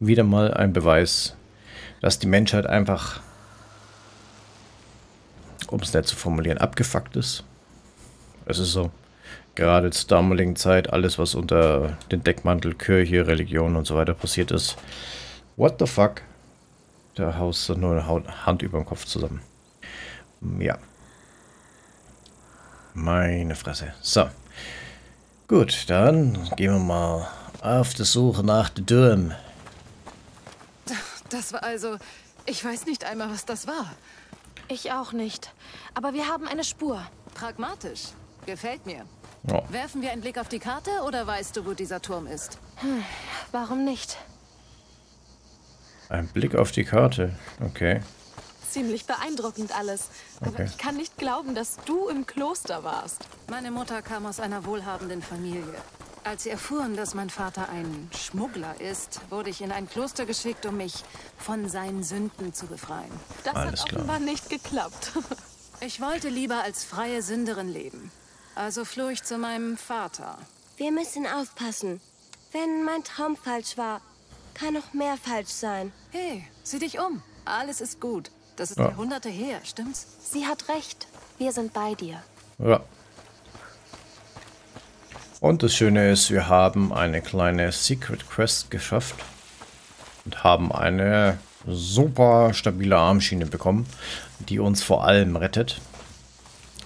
wieder mal ein Beweis, dass die Menschheit einfach, um es nett zu formulieren, abgefuckt ist. Es ist so, gerade zur damaligen Zeit, alles was unter den Deckmantel Kirche, Religion und so weiter passiert ist. What the fuck? Da haust du nur eine Hand über den Kopf zusammen. Ja. Meine Fresse. So. Gut, dann gehen wir mal auf die Suche nach der Dürm. Das war also... Ich weiß nicht einmal, was das war. Ich auch nicht. Aber wir haben eine Spur. Pragmatisch. Gefällt mir. Oh. Werfen wir einen Blick auf die Karte oder weißt du, wo dieser Turm ist? Hm, warum nicht? Ein Blick auf die Karte. Okay. Ziemlich beeindruckend alles. Aber Okay. ich kann nicht glauben, dass du im Kloster warst. Meine Mutter kam aus einer wohlhabenden Familie. Als sie erfuhren, dass mein Vater ein Schmuggler ist, wurde ich in ein Kloster geschickt, um mich von seinen Sünden zu befreien. Das Alles hat klar. offenbar nicht geklappt. Ich wollte lieber als freie Sünderin leben. Also floh ich zu meinem Vater. Wir müssen aufpassen. Wenn mein Traum falsch war, kann noch mehr falsch sein. Hey, sieh dich um. Alles ist gut. Das ist Ja. Jahrhunderte her, stimmt's? Sie hat recht. Wir sind bei dir. Ja. Und das Schöne ist, wir haben eine kleine Secret Quest geschafft und haben eine super stabile Armschiene bekommen, die uns vor allem rettet.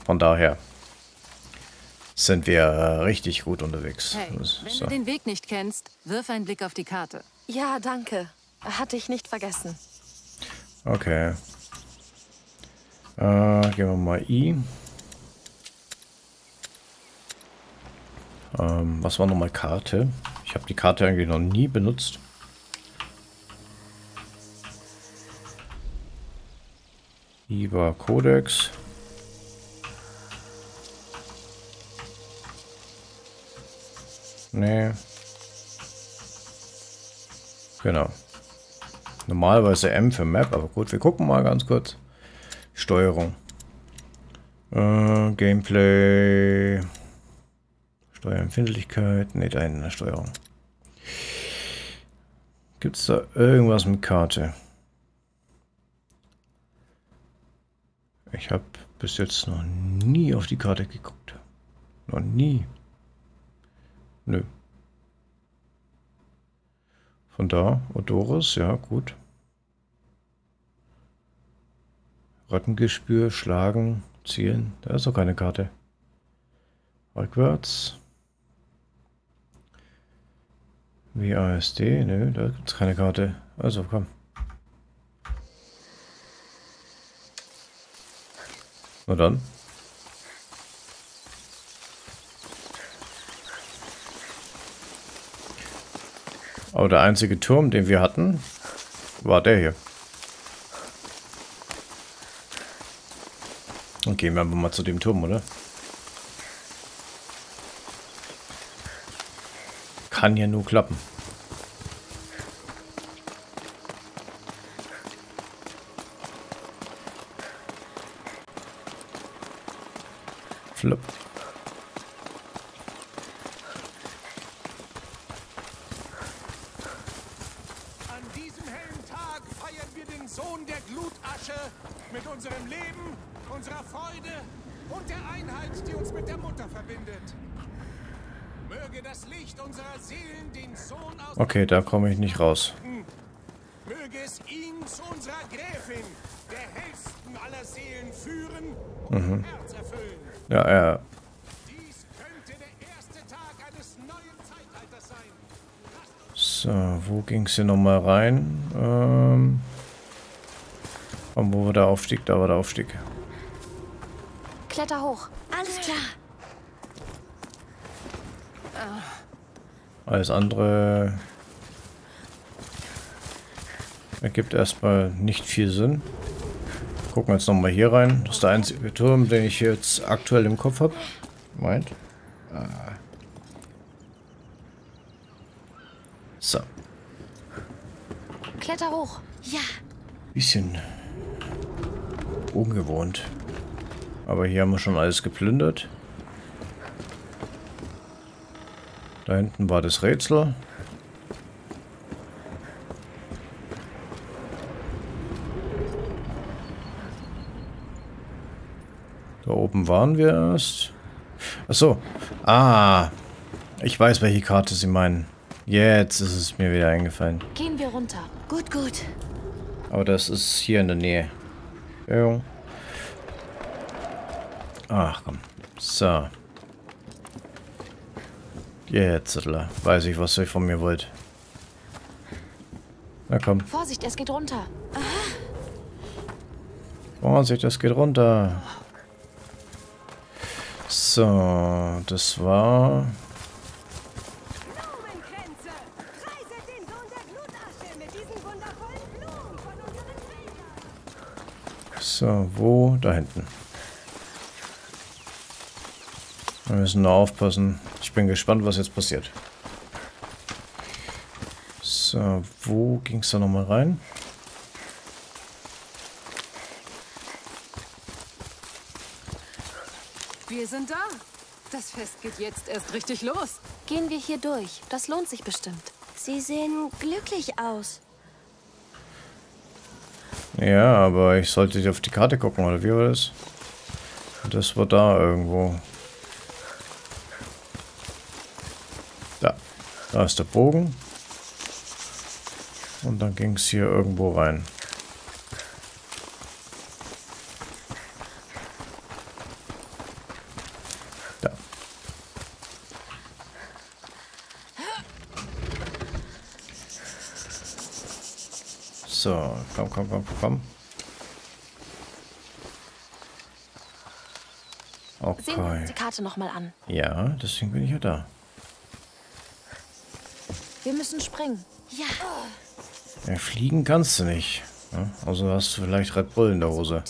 Von daher sind wir richtig gut unterwegs. Hey, wenn so. du den Weg nicht kennst, wirf einen Blick auf die Karte. Ja, danke. Hatte ich nicht vergessen. Okay. Äh, gehen wir mal I. Ähm, was war nochmal Karte? Ich habe die Karte eigentlich noch nie benutzt. I war Codex. Nee. Genau. Normalerweise M für Map, aber gut, wir gucken mal ganz kurz. Steuerung. Äh, Gameplay. Steuerempfindlichkeit. Ne, da in der Steuerung. Gibt es da irgendwas mit Karte? Ich habe bis jetzt noch nie auf die Karte geguckt. Noch nie. Nö. Von da, Odoris, ja, gut. Rattengespür, schlagen, zielen. Da ist doch keine Karte. Rückwärts. WASD, nö, da gibt es keine Karte. Also komm. Na dann. Aber der einzige Turm, den wir hatten, war der hier. Und gehen wir einfach mal zu dem Turm, oder? Kann ja nur klappen. Flip. Okay, da komme ich nicht raus. Möge es ihn zu unserer Gräfin, der hellsten aller Seelen, führen und Mhm. Herz erfüllen. Ja, ja. Dies könnte der erste Tag eines neuen Zeitalters sein. So, wo ging es hier nochmal rein? Ähm, und wo war der Aufstieg? Da war der Aufstieg. Kletter hoch. Alles klar. Alles andere ergibt erstmal nicht viel Sinn. Gucken wir jetzt nochmal hier rein. Das ist der einzige Turm, den ich jetzt aktuell im Kopf habe. Meint. Ah. So. Kletter hoch. Ja, Bisschen ungewohnt. Aber hier haben wir schon alles geplündert. Da hinten war das Rätsel. Da oben waren wir erst. Achso. Ah. Ich weiß, welche Karte sie meinen. Jetzt ist es mir wieder eingefallen. Gehen wir runter. Gut, gut. Aber das ist hier in der Nähe. Ja. Ach komm. So. Jetzt, weiß ich, was ihr von mir wollt. Na komm. Vorsicht, es geht runter. Vorsicht, das geht runter. Von unseren Feldern. So, wo? Da hinten. Wir müssen nur aufpassen. Ich bin gespannt, was jetzt passiert. So, wo ging es da nochmal rein? Wir sind da. Das Fest geht jetzt erst richtig los. Gehen wir hier durch. Das lohnt sich bestimmt. Sie sehen glücklich aus. Ja, aber ich sollte auf die Karte gucken, oder wie war das? Das war da irgendwo. Da. Da ist der Bogen. Und dann ging es hier irgendwo rein. So, komm, komm, komm, komm. Sehen wir uns Okay. die Karte nochmal an. Ja, deswegen bin ich ja da. Wir müssen springen. Ja, Ja, fliegen kannst du nicht. Ja, also hast du vielleicht Red Bull in der Hose.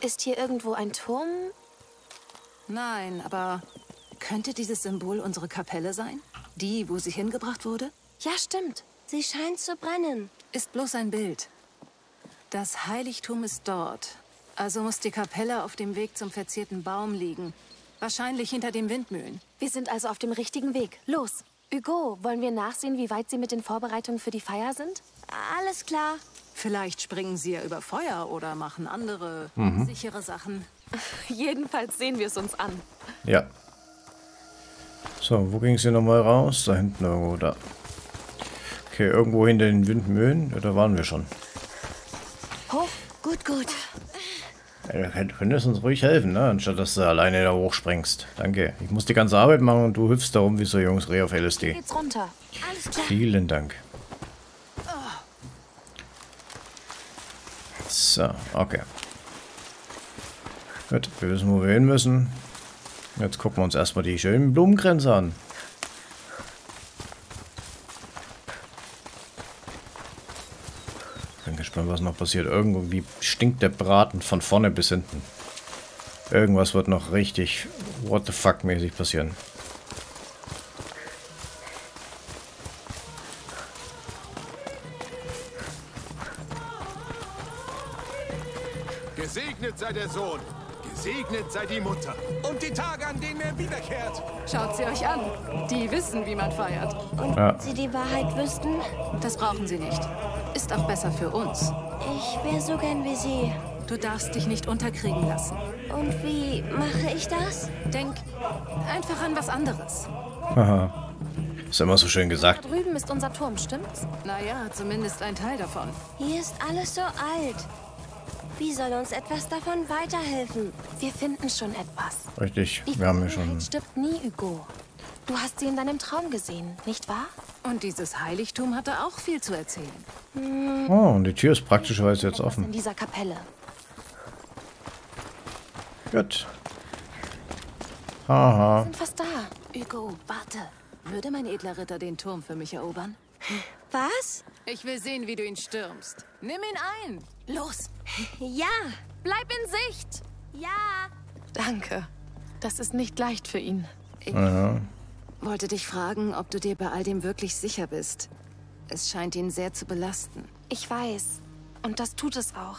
Ist hier irgendwo ein Turm? Nein, aber könnte dieses Symbol unsere Kapelle sein? Die, wo sie hingebracht wurde? Ja, stimmt. sie scheint zu brennen. Ist bloß ein Bild. Das Heiligtum ist dort. Also muss die Kapelle auf dem Weg zum verzierten Baum liegen. Wahrscheinlich hinter den Windmühlen. Wir sind also auf dem richtigen Weg. Los. Hugo, wollen wir nachsehen, wie weit Sie mit den Vorbereitungen für die Feier sind? Alles klar. Vielleicht springen sie ja über Feuer oder machen andere sichere Sachen. Jedenfalls sehen wir es uns an. Ja. So, wo ging es hier nochmal raus? Da hinten irgendwo, da. Okay, irgendwo hinter den Windmühlen. Ja, da waren wir schon. Hoch. Gut, gut. Ja, könnt- könntest uns ruhig helfen, ne? Anstatt dass du alleine da hochspringst. Danke. Ich muss die ganze Arbeit machen und du hüpfst darum wie so Jungs Reh auf LSD. Geht's runter. Alles klar. Vielen Dank. So, okay. Gut, wir wissen, wo wir hin müssen. Jetzt gucken wir uns erstmal die schönen Blumenkränze an. Gespannt, was noch passiert. Irgendwie stinkt der Braten von vorne bis hinten. Irgendwas wird noch richtig what the fuck mäßig passieren. Gesegnet sei der Sohn, gesegnet sei die Mutter. Und die Tage, an denen er wiederkehrt. Schaut sie euch an. Die wissen, wie man feiert. Und Ja. Sie die Wahrheit wüssten, Das brauchen sie nicht. Ist auch besser für uns. ich wäre so gern wie Sie. Du darfst dich nicht unterkriegen lassen. Und wie mache ich das? Denk einfach an was anderes. Haha. Ist immer so schön Da gesagt. drüben ist unser Turm, stimmt's? Naja, zumindest ein Teil davon. Hier ist alles so alt. Wie soll uns etwas davon weiterhelfen? Wir finden schon etwas. Richtig. Die Wir haben ja Vergangenheit schon. stirbt nie, Hugo. Du hast sie in deinem Traum gesehen, nicht wahr? Und dieses Heiligtum hatte auch viel zu erzählen. Oh, und die Tür ist praktischerweise jetzt offen. in dieser Kapelle. Gut. Haha. Sind fast da. Hugo, warte. Würde mein edler Ritter den Turm für mich erobern? Was? Ich will sehen, wie du ihn stürmst. Nimm ihn ein. Los. Ja, Bleib in Sicht! ja. Danke. Das ist nicht leicht für ihn. Ich wollte dich fragen, ob du dir bei all dem wirklich sicher bist. Es scheint ihn sehr zu belasten. Ich weiß. Und das tut es auch.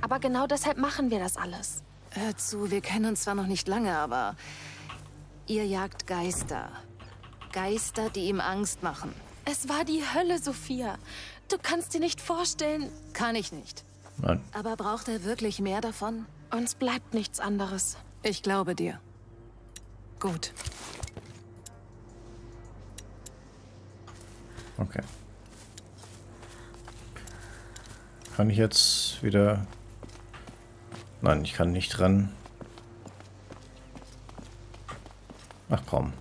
Aber genau deshalb machen wir das alles. Hör zu, wir kennen uns zwar noch nicht lange, aber ihr jagt Geister. Geister, die ihm Angst machen. Es war die Hölle, Sophia. Du kannst dir nicht vorstellen. Kann ich nicht. Nein. Aber braucht er wirklich mehr davon? Uns bleibt nichts anderes. Ich glaube dir. Gut. Okay. Kann ich jetzt wieder... Nein, ich kann nicht rennen. Ach komm.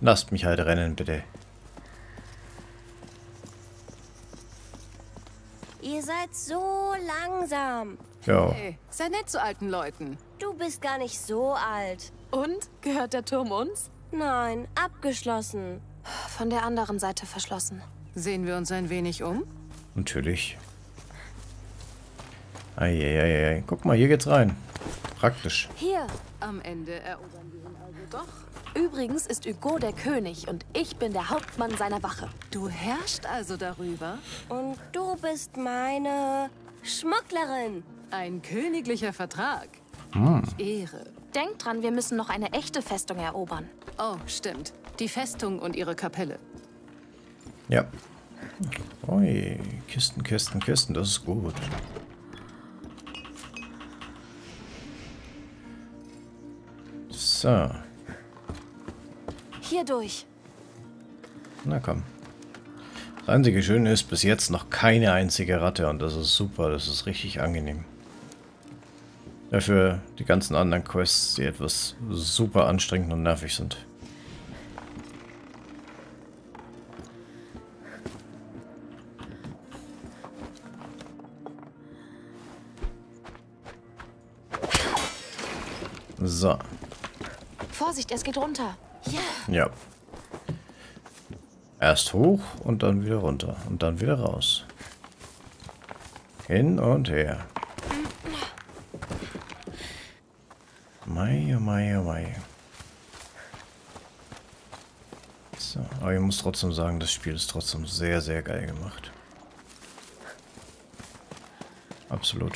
Lasst mich halt rennen, bitte. Ihr seid so langsam. Ja. Hey, sei nett zu alten Leuten. Du bist gar nicht so alt. Und? Gehört der Turm uns? Nein, abgeschlossen. Von der anderen Seite verschlossen. Sehen wir uns ein wenig um? Natürlich. Eieiei. Guck mal, hier geht's rein. Praktisch. Hier. Am Ende erobern wir ihn also doch. Übrigens ist Hugo der König und ich bin der Hauptmann seiner Wache. Du herrschst also darüber? Und du bist meine Schmugglerin. Ein königlicher Vertrag. Ehre. Denk dran, wir müssen noch eine echte Festung erobern. Oh, stimmt. Die Festung und ihre Kapelle. Ja. Ui, Kisten, Kisten, Kisten, das ist gut. So, Hier durch. na komm. Das einzige Schöne ist, bis jetzt noch keine einzige Ratte und das ist super, das ist richtig angenehm. Dafür die ganzen anderen Quests, die etwas super anstrengend und nervig sind. So, Vorsicht, es geht runter. Ja. Erst hoch und dann wieder runter und dann wieder raus. Hin und her. Mei, oh mei, oh mei. So, aber ich muss trotzdem sagen, das Spiel ist trotzdem sehr, sehr geil gemacht. Absolut.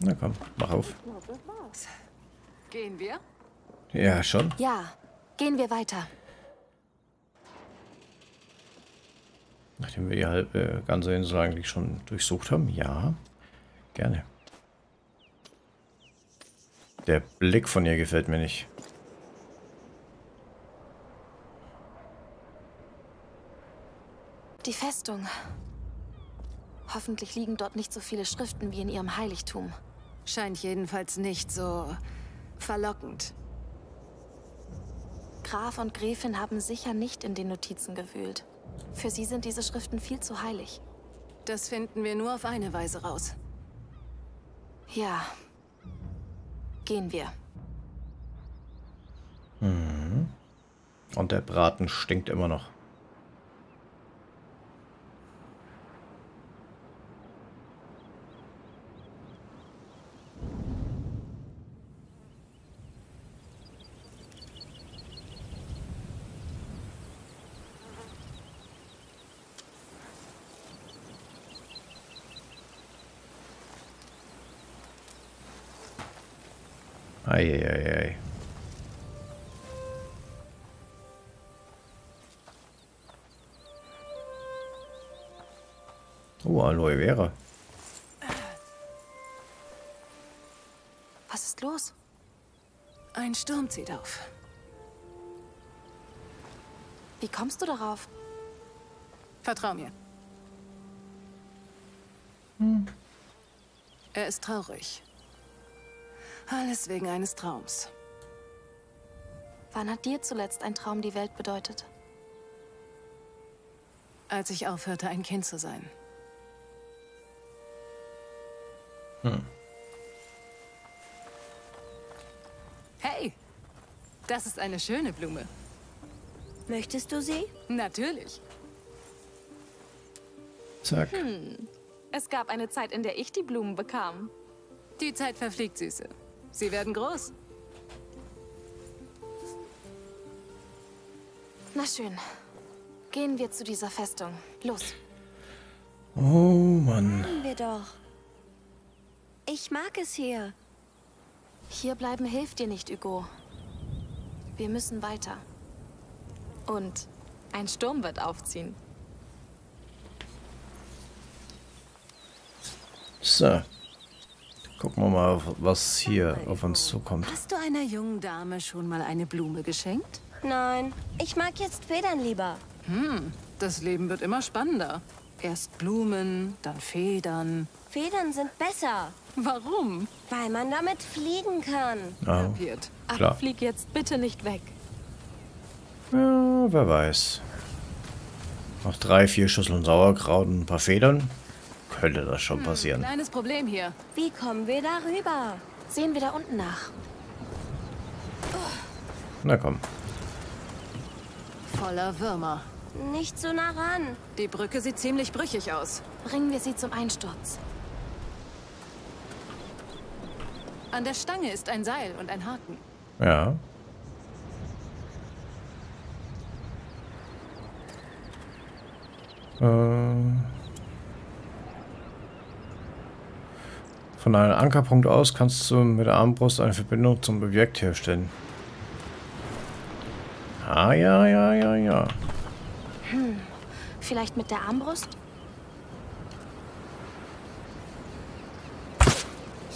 Na komm, mach auf. Gehen wir? Ja, schon. Ja, gehen wir weiter. Nachdem wir die halbe ganze Insel eigentlich schon durchsucht haben, ja. Gerne. Der Blick von ihr gefällt mir nicht. Die Festung. Hoffentlich liegen dort nicht so viele Schriften wie in ihrem Heiligtum. Scheint jedenfalls nicht so verlockend. Graf und Gräfin haben sicher nicht in den Notizen gewühlt. Für sie sind diese Schriften viel zu heilig. Das finden wir nur auf eine Weise raus. Ja. Gehen wir. Und der Braten stinkt immer noch. Aloe Vera. Was ist los? Ein Sturm zieht auf. Wie kommst du darauf? Vertrau mir. Er ist traurig. Alles wegen eines Traums. Wann hat dir zuletzt ein Traum die Welt bedeutet? Als ich aufhörte, ein Kind zu sein. Hey, das ist eine schöne Blume. Möchtest du sie? Natürlich. Zack. Es gab eine Zeit, in der ich die Blumen bekam. Die Zeit verfliegt, Süße. Sie werden groß. Na schön. Gehen wir zu dieser Festung. Los. Oh Mann. Machen wir doch. Ich mag es hier. Hier bleiben hilft dir nicht, Hugo. Wir müssen weiter. Und ein Sturm wird aufziehen. So. Gucken wir mal, was hier auf uns zukommt. Hast du einer jungen Dame schon mal eine Blume geschenkt? Nein, ich mag jetzt Federn lieber. Das Leben wird immer spannender. Erst Blumen, dann Federn. Federn sind besser, Warum? weil man damit fliegen kann. Ja, Kapiert. Klar. Ach, flieg jetzt bitte nicht weg. ja, wer weiß. Noch drei, vier Schüsseln Sauerkraut und ein paar Federn. Könnte das schon passieren. Kleines Problem hier. Wie kommen wir darüber? Sehen wir da unten nach. Na komm. Voller Würmer. Nicht so nah ran. Die Brücke sieht ziemlich brüchig aus. Bringen wir sie zum Einsturz. An der Stange ist ein Seil und ein Haken. Ja. Äh. Von einem Ankerpunkt aus kannst du mit der Armbrust eine Verbindung zum Objekt herstellen. Ah, ja, ja, ja, ja. Vielleicht mit der Armbrust?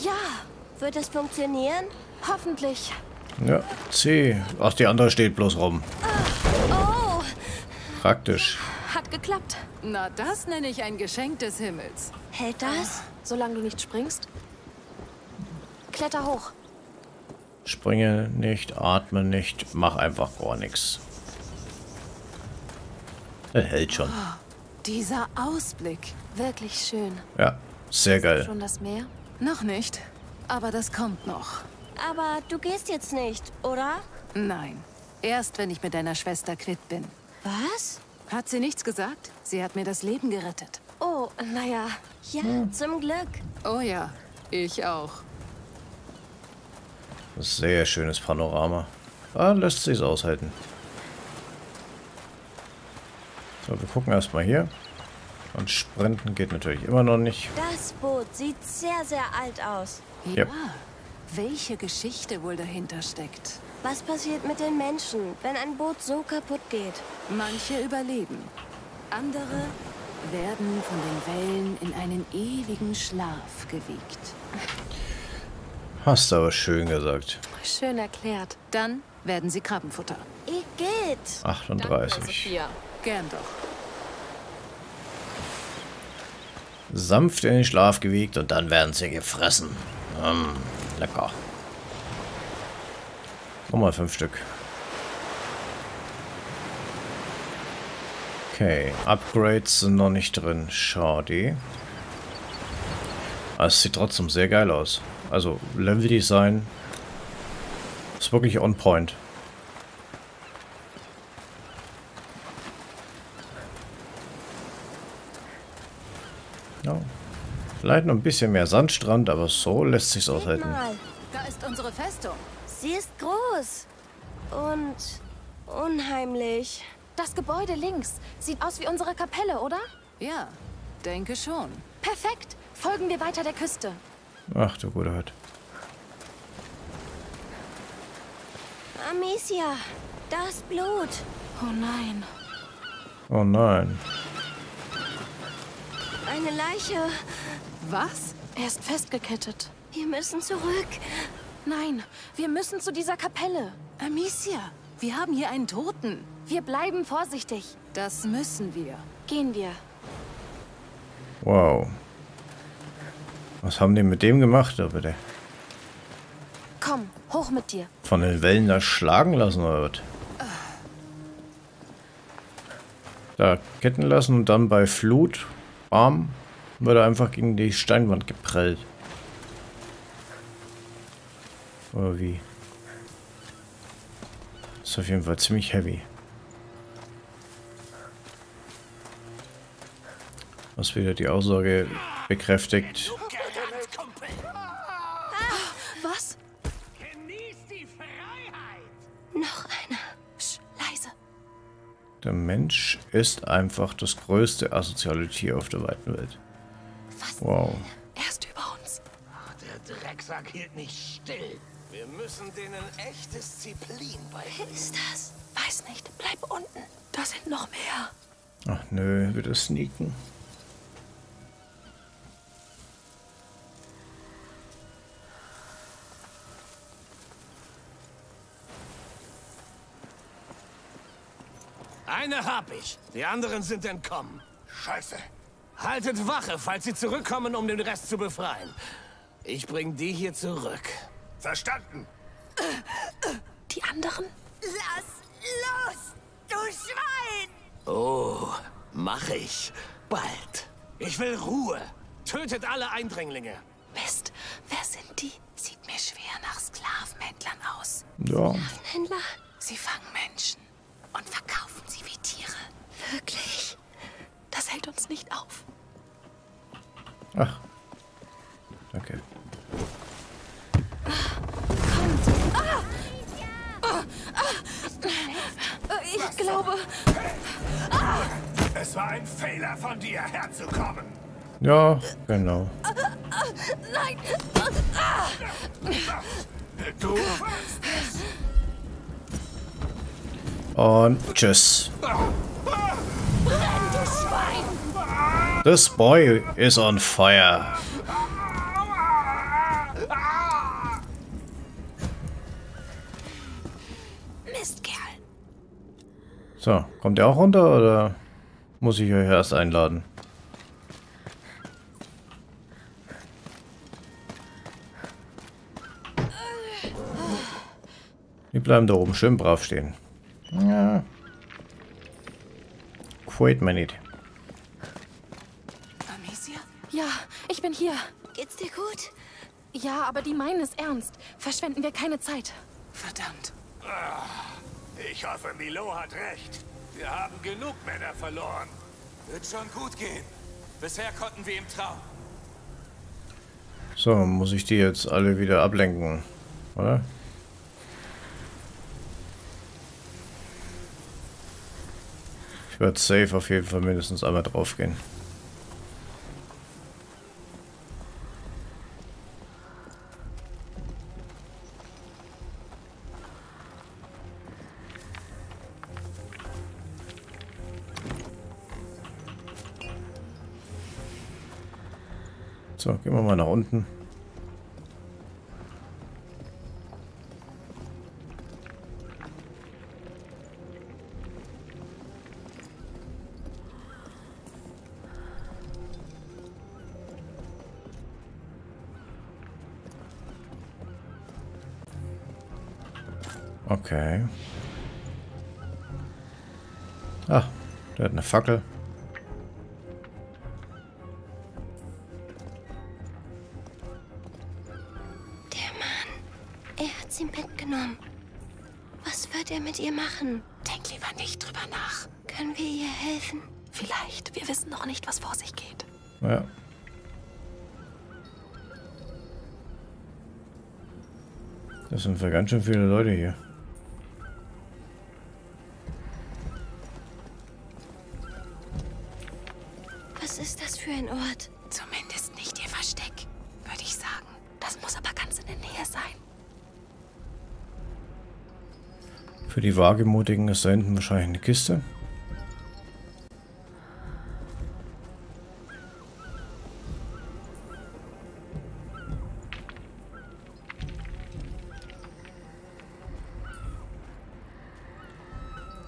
Ja, Wird es funktionieren? hoffentlich. Ja, C. Ach, die andere steht bloß rum. Oh, Praktisch. Hat geklappt. Na, das nenne ich ein Geschenk des Himmels. hält das? Solange du nicht springst. Kletter hoch. Springe nicht, atme nicht, mach einfach gar nichts. Er hält schon. Dieser Ausblick. Wirklich schön. Ja, sehr geil. Schon das Meer? Noch nicht. Aber das kommt noch. Aber du gehst jetzt nicht, oder? Nein. Erst wenn ich mit deiner Schwester quitt bin. Was? Hat sie nichts gesagt? Sie hat mir das Leben gerettet. Oh, naja. Ja, zum Glück. Oh ja, ich auch. Sehr schönes Panorama. Da lässt sich's aushalten. So, wir gucken erstmal hier. Und sprinten geht natürlich immer noch nicht. Das Boot sieht sehr, sehr alt aus. Ja. Ja. Welche Geschichte wohl dahinter steckt? Was passiert mit den Menschen, wenn ein Boot so kaputt geht? Manche überleben. Andere werden von den Wellen in einen ewigen Schlaf gewiegt. Hast du aber schön gesagt. Schön erklärt. Dann werden sie Krabbenfutter. Igitt! 38. Gern doch. Sanft in den Schlaf gewiegt und dann werden sie gefressen. Mm, lecker. Nochmal fünf Stück. Okay, Upgrades sind noch nicht drin. Schade. Aber es sieht trotzdem sehr geil aus. Also Leveldesign ist wirklich on point. Vielleicht noch ein bisschen mehr Sandstrand, aber so lässt sich's Seht aushalten. mal, Da ist unsere Festung. sie ist groß. Und unheimlich. Das Gebäude links sieht aus wie unsere Kapelle, oder? Ja, denke schon. Perfekt. Folgen wir weiter der Küste. Ach du guter Hört. Amicia, das Blut. Oh nein. Oh nein. Eine Leiche. Was? Er ist festgekettet. Wir müssen zurück. Nein, wir müssen zu dieser Kapelle. Amicia, wir haben hier einen Toten. Wir bleiben vorsichtig. Das müssen wir. Gehen wir. Wow. Was haben die mit dem gemacht, da bitte? Komm, hoch mit dir. Von den Wellen da schlagen lassen oder was? Da ketten lassen und dann bei Flut, Arm, wird er einfach gegen die Steinwand geprellt. Oder wie? Ist auf jeden Fall ziemlich heavy. Was wieder die Aussage bekräftigt, Was? Genieß die Freiheit! Noch einer. Sch, leise. der Mensch ist einfach das größte asoziale Tier auf der weiten Welt. Wow. Erst über uns. Ach, der Drecksack hielt nicht still. Wir müssen denen echt Disziplin beibringen. Wer ist das? Weiß nicht. Bleib unten. Da sind noch mehr. Ach nö, wieder sneaken. Eine hab ich. Die anderen sind entkommen. Scheiße. Haltet Wache, falls sie zurückkommen, um den Rest zu befreien. Ich bring die hier zurück. Verstanden. Die anderen? Lass los, du Schwein! Oh, mach ich. Bald. Ich will Ruhe. Tötet alle Eindringlinge. Mist, wer sind die? Sieht mir schwer nach Sklavenhändlern aus. Ja. Händler, Sie fangen Menschen und verkaufen sie wie Tiere. wirklich? Das hält uns nicht auf. Ach. Okay. Ich glaube, Es war ein Fehler von dir, herzukommen. Ja, genau. nein, Du warst es. Und tschüss. This boy is on fire. Mistkerl. So, kommt ihr auch runter oder muss ich euch erst einladen? Die bleiben da oben schön brav stehen. Wait a minute. Amicia? Ja, ich bin hier. Geht's dir gut? Ja, aber die meinen es ernst. Verschwenden wir keine Zeit. Verdammt. Ich hoffe, Milo hat recht. Wir haben genug Männer verloren. Wird schon gut gehen. Bisher konnten wir ihm trauen. So, muss ich die jetzt alle wieder ablenken, oder? Ich werde safe auf jeden Fall mindestens einmal drauf gehen. So, gehen wir mal nach unten. Okay. Ah, der hat eine Fackel. Der Mann, er hat sie mitgenommen. Was wird er mit ihr machen? Denk lieber nicht drüber nach. Können wir ihr helfen? Vielleicht. Wir wissen noch nicht, was vor sich geht. Ja. Das sind für ganz schön viele Leute hier. Die Wagemutigen ist da hinten wahrscheinlich eine Kiste.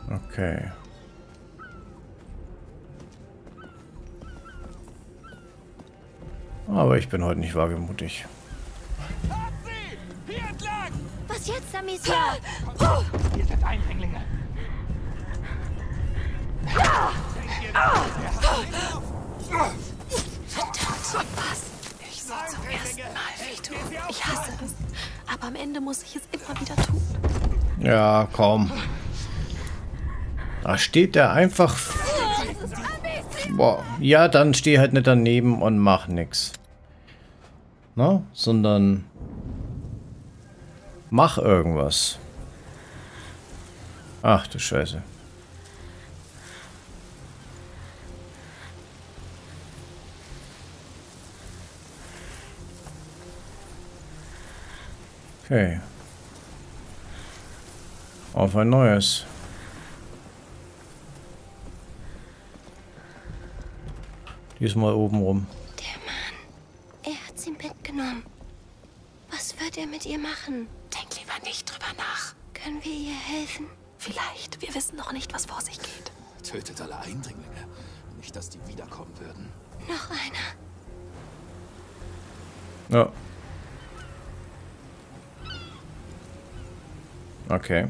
Okay. Aber ich bin heute nicht wagemutig. Komm. Da steht der einfach. Boah. Ja, dann steh halt nicht daneben und mach nix. Na, sondern mach irgendwas. Ach du Scheiße. Okay. Auf ein neues. Diesmal oben rum. Der Mann, er hat sie mitgenommen. Was wird er mit ihr machen? Denk lieber nicht drüber nach. Können wir ihr helfen? Vielleicht. Wir wissen noch nicht, was vor sich geht. Tötet alle Eindringlinge. Nicht, dass die wiederkommen würden. Noch einer. Ja. Okay.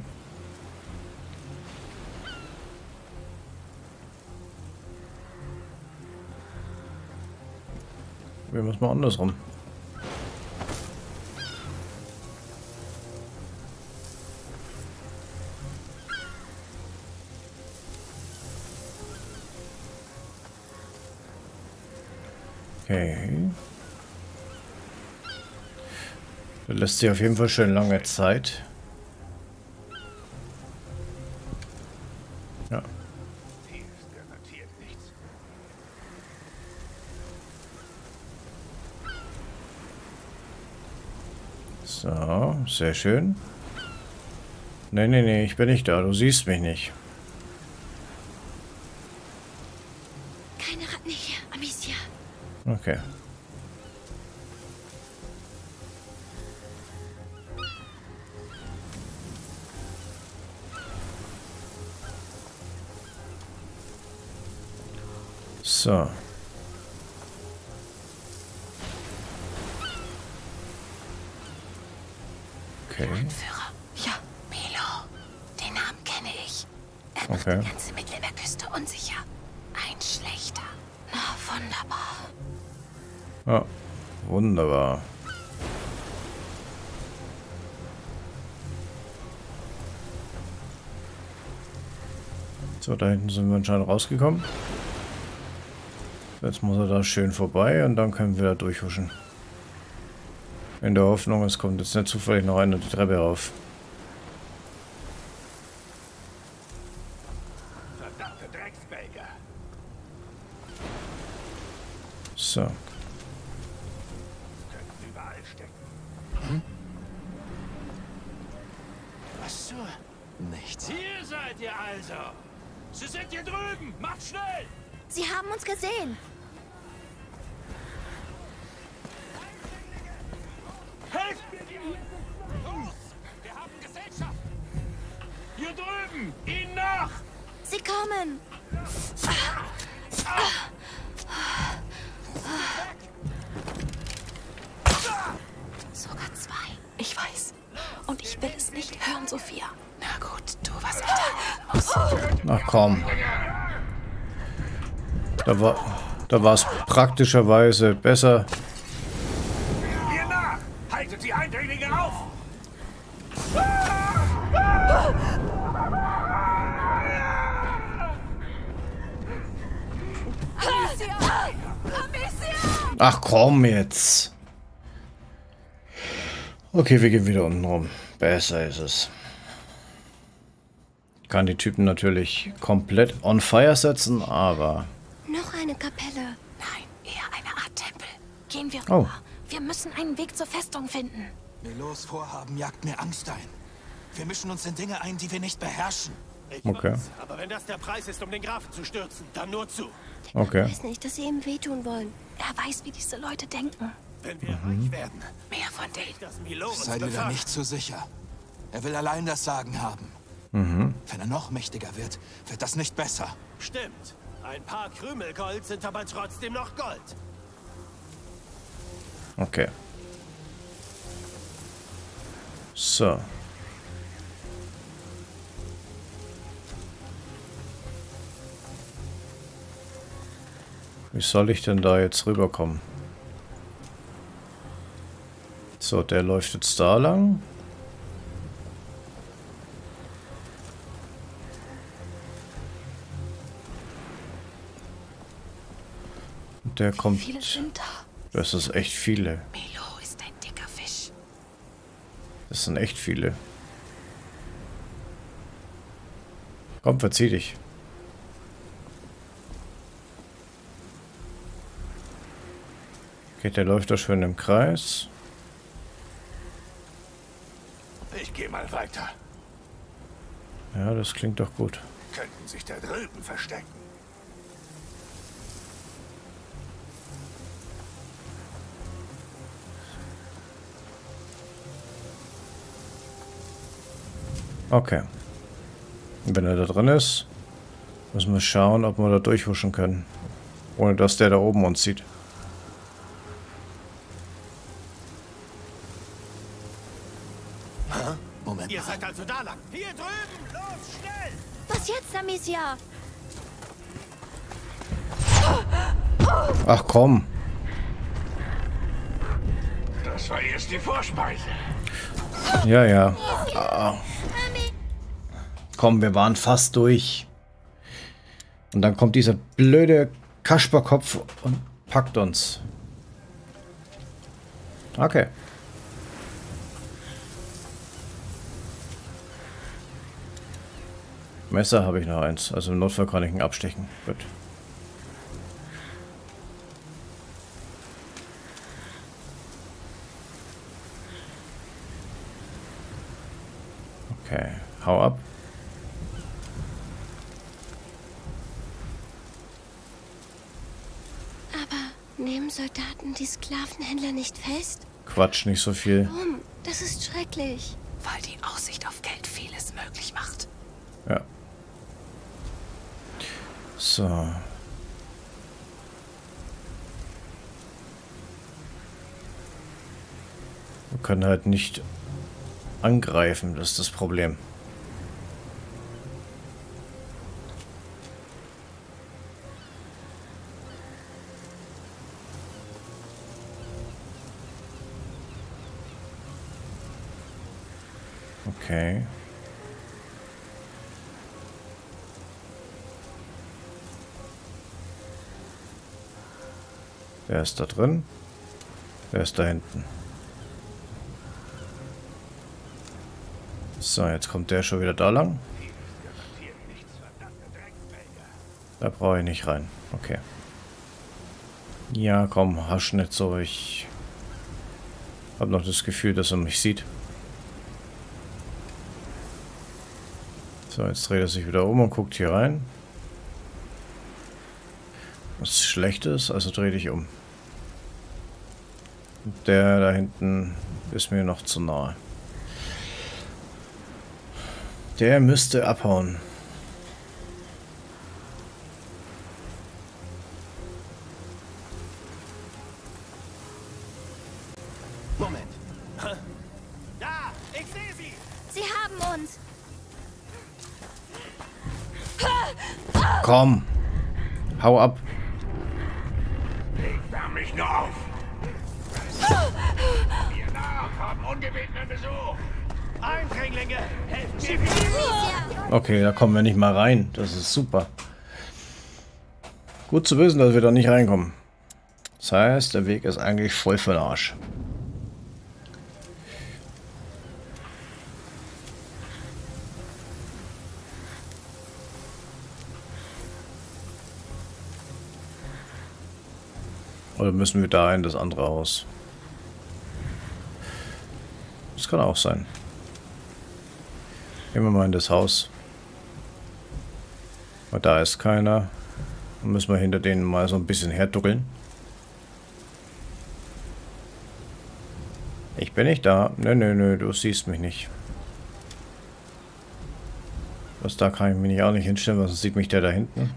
Wir müssen mal andersrum. Okay. Das lässt sich auf jeden Fall schön lange Zeit. Ja. So, sehr schön. Nee, nee, nee, ich bin nicht da. Du siehst mich nicht. Keine Ratten hier, Amicia. Okay. So. Macht Okay. die ganze Mittelmeerküste unsicher. Ein schlechter. Na, wunderbar. Ja, wunderbar. So, da hinten sind wir anscheinend rausgekommen. Jetzt muss er da schön vorbei und dann können wir da durchhuschen. In der Hoffnung, es kommt jetzt nicht zufällig noch einer die Treppe rauf. Da war es praktischerweise besser. Ihr nach! Haltet die Eindringlinge auf! Ach komm jetzt. Okay, wir gehen wieder unten rum. Besser ist es. Kann die Typen natürlich komplett on fire setzen, aber... Noch eine Kapelle. Nein, eher eine Art Tempel. Gehen wir Oh. rüber. Wir müssen einen Weg zur Festung finden. Melos Vorhaben jagt mir Angst ein. Wir mischen uns in Dinge ein, die wir nicht beherrschen. Okay, Aber wenn das der Preis ist, um den Grafen zu stürzen, dann nur zu. okay. Ich weiß nicht, dass sie ihm wehtun wollen. Er weiß, wie diese Leute denken. Wenn wir reich werden, Mehr von denen. Sei dir da nicht zu sicher. Er will allein das Sagen haben. Wenn er noch mächtiger wird, wird das nicht besser. Stimmt. Ein paar Krümel Gold sind aber trotzdem noch Gold. Okay. So. Wie soll ich denn da jetzt rüberkommen? So, der läuft jetzt da lang. Und Der kommt. Das ist echt viele. Milo Das sind echt viele. Komm, verzieh dich. Okay, der läuft da schön im Kreis. Ich gehe mal weiter. Ja, das klingt doch gut. Könnten sich da drüben verstecken. Okay. Wenn er da drin ist, Müssen wir schauen, ob wir da durchhuschen können. Ohne dass der da oben uns sieht. Moment. Ihr seid also da lang. Hier drüben! Los, schnell! Was jetzt, Amicia? Ach komm. Das war erst die Vorspeise. Ja, ja. Ah. Komm, wir waren fast durch. Und dann kommt dieser blöde Kasperkopf und packt uns. Okay. Messer habe ich noch eins. Also im Notfall kann ich ihn abstechen. Gut. Okay, hau ab. Aber nehmen Soldaten die Sklavenhändler nicht fest? Quatsch, nicht so viel. Warum? Das ist schrecklich. Weil die Aussicht auf Geld vieles möglich macht. Ja. So. Wir können halt nicht angreifen, das ist das Problem. Okay. Wer ist da drin? Wer ist da hinten? So, jetzt kommt der schon wieder da lang. Da brauche ich nicht rein. Okay. Ja, komm, hasch nicht so. Ich habe noch das Gefühl, dass er mich sieht. So, jetzt dreht er sich wieder um und guckt hier rein. Was schlecht ist, also dreh dich um. Der da hinten ist mir noch zu nahe. Der müsste abhauen. Komm. Hau ab. Ich wärm mich nur auf. Wir nach haben ungebetenen Besuch. Eindringlinge! Helft mir! Okay, da kommen wir nicht mal rein. Das ist super. Gut zu wissen, dass wir da nicht reinkommen. Das heißt, der Weg ist eigentlich voll für den Arsch. Oder müssen wir da in das andere Haus? Das kann auch sein. Gehen wir mal in das Haus. Aber da ist keiner. Dann müssen wir hinter denen mal so ein bisschen herduckeln. Ich bin nicht da. Nö, nö, nö, du siehst mich nicht. Was da kann ich mich auch nicht hinstellen, was sieht mich der da hinten?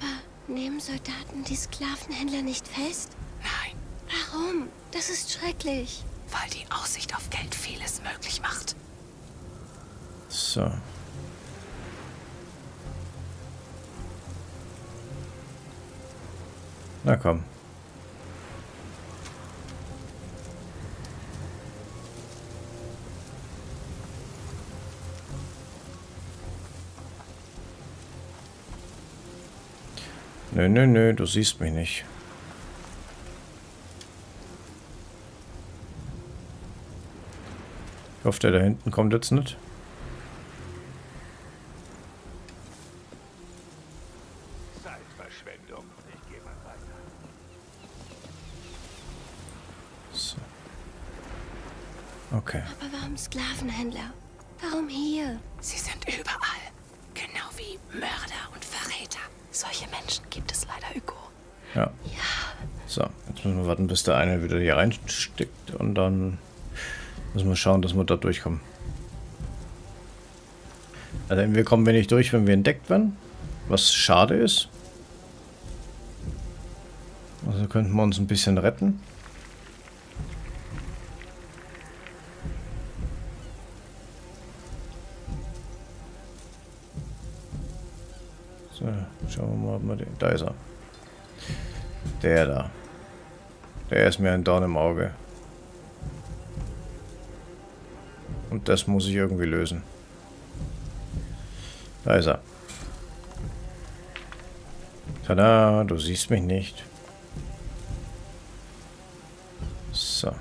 Nehmen Soldaten die Sklavenhändler nicht fest? Das ist schrecklich. weil die Aussicht auf Geld vieles möglich macht. So. Na komm. Nö, nö, nö, du siehst mich nicht. Ich hoffe, der da hinten kommt jetzt nicht. Zeitverschwendung. Ich gehe mal weiter. So. Okay. Aber warum Sklavenhändler? Warum hier? Sie sind überall. Genau wie Mörder und Verräter. Solche Menschen gibt es leider, Hugo. Ja. So, jetzt müssen wir warten, bis der eine wieder hier reinsteckt und dann müssen wir schauen, dass wir da durchkommen. Also entweder kommen wir nicht durch, wenn wir entdeckt werden. Was schade ist. Also könnten wir uns ein bisschen retten. So, schauen wir mal, ob wir den... Da ist er. Der da. Der ist mir ein Dorn im Auge. Das muss ich irgendwie lösen. Da ist er. Tada, du siehst mich nicht. So.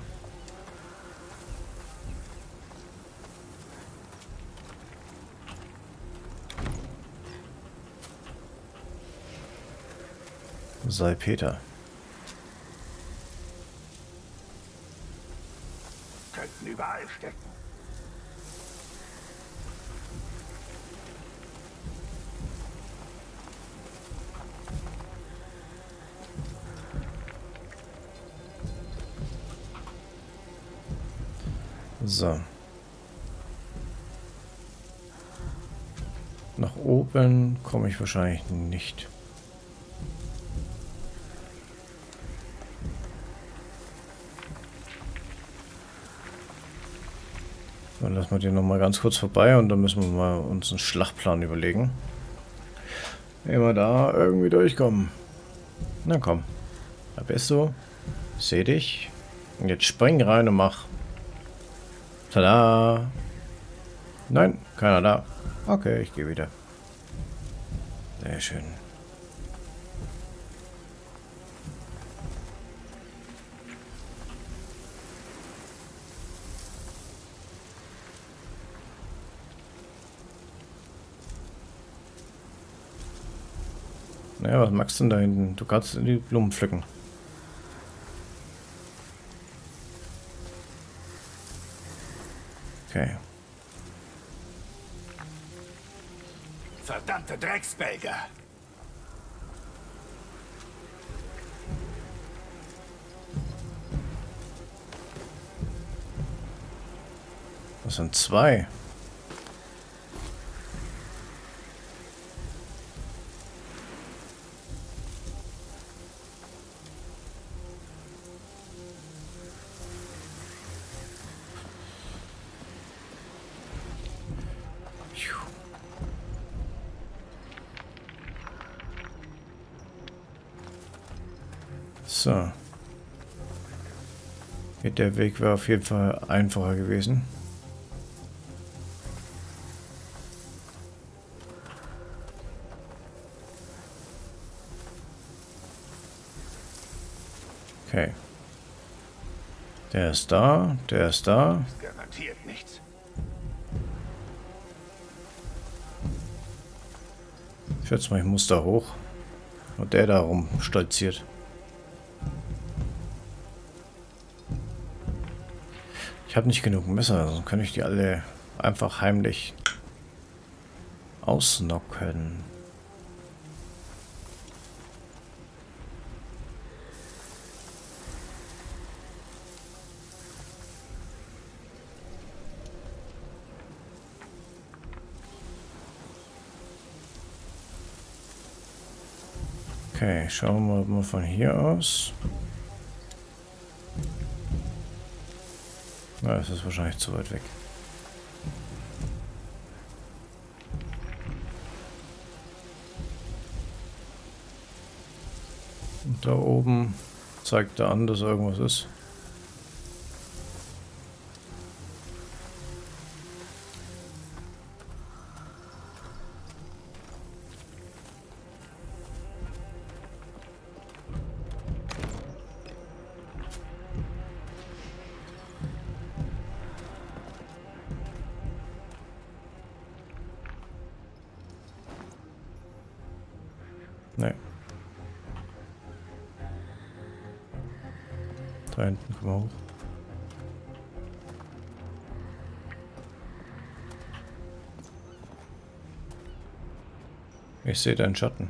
Sei Peter. Könnten überall stecken. So. Nach oben komme ich wahrscheinlich nicht. Dann lassen wir den noch mal ganz kurz vorbei und dann müssen wir mal uns einen Schlachtplan überlegen. Wir da irgendwie durchkommen. Na komm. Da bist du. Seh dich. Und jetzt spring rein und mach. Tada! Nein, keiner da. Okay, ich gehe wieder. Sehr schön. Naja, was magst du denn da hinten? Du kannst die Blumen pflücken. Okay. Verdammte Drecksbelger. Das sind zwei. Der Weg wäre auf jeden Fall einfacher gewesen. Okay. Der ist da, der ist da. Garantiert nichts. Ich schätze mal, ich muss da hoch. Und der da rum stolziert. Ich habe nicht genug Messer, sonst kann ich die alle einfach heimlich ausnocken. Okay, schauen wir mal von hier aus. Na, es ist wahrscheinlich zu weit weg. Und da oben zeigt er an, dass irgendwas ist. ich sehe deinen Schatten.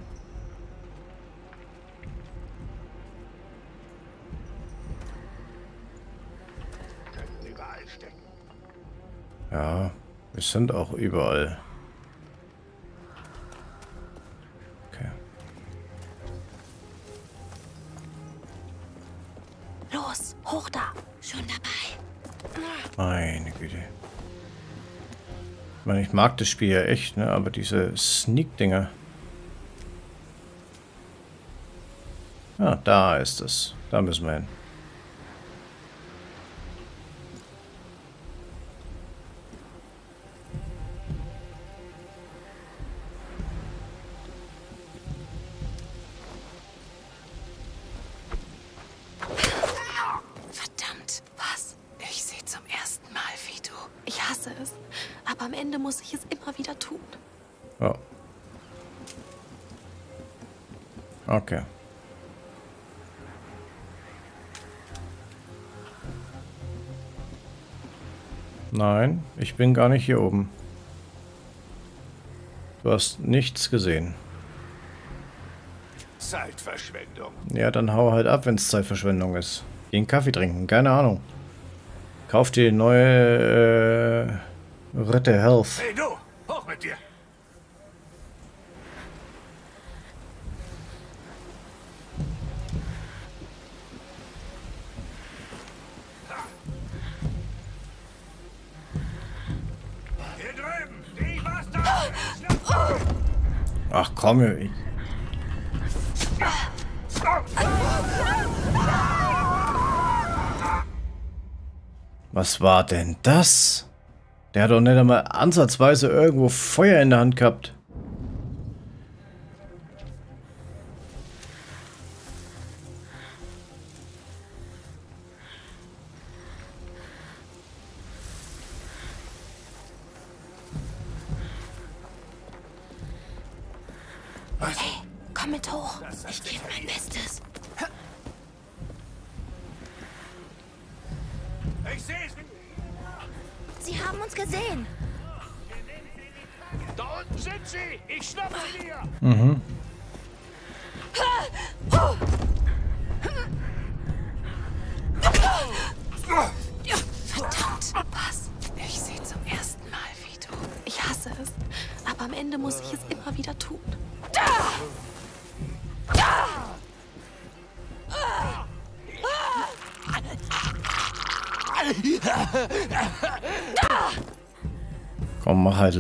Ja, wir sind auch überall. Okay. Los, hoch da. Schon dabei. Meine Güte. Ich meine, ich mag das Spiel ja echt, ne? aber diese Sneak-Dinger. Da ist es. Da müssen wir hin. Bin gar nicht hier oben. Du hast nichts gesehen. Zeitverschwendung. Ja, dann hau halt ab, wenn es Zeitverschwendung ist. Geh einen Kaffee trinken, keine Ahnung. Kauf dir neue äh, Rette Health. Komm, ich, Was war denn das? Der hat doch nicht einmal ansatzweise irgendwo Feuer in der Hand gehabt.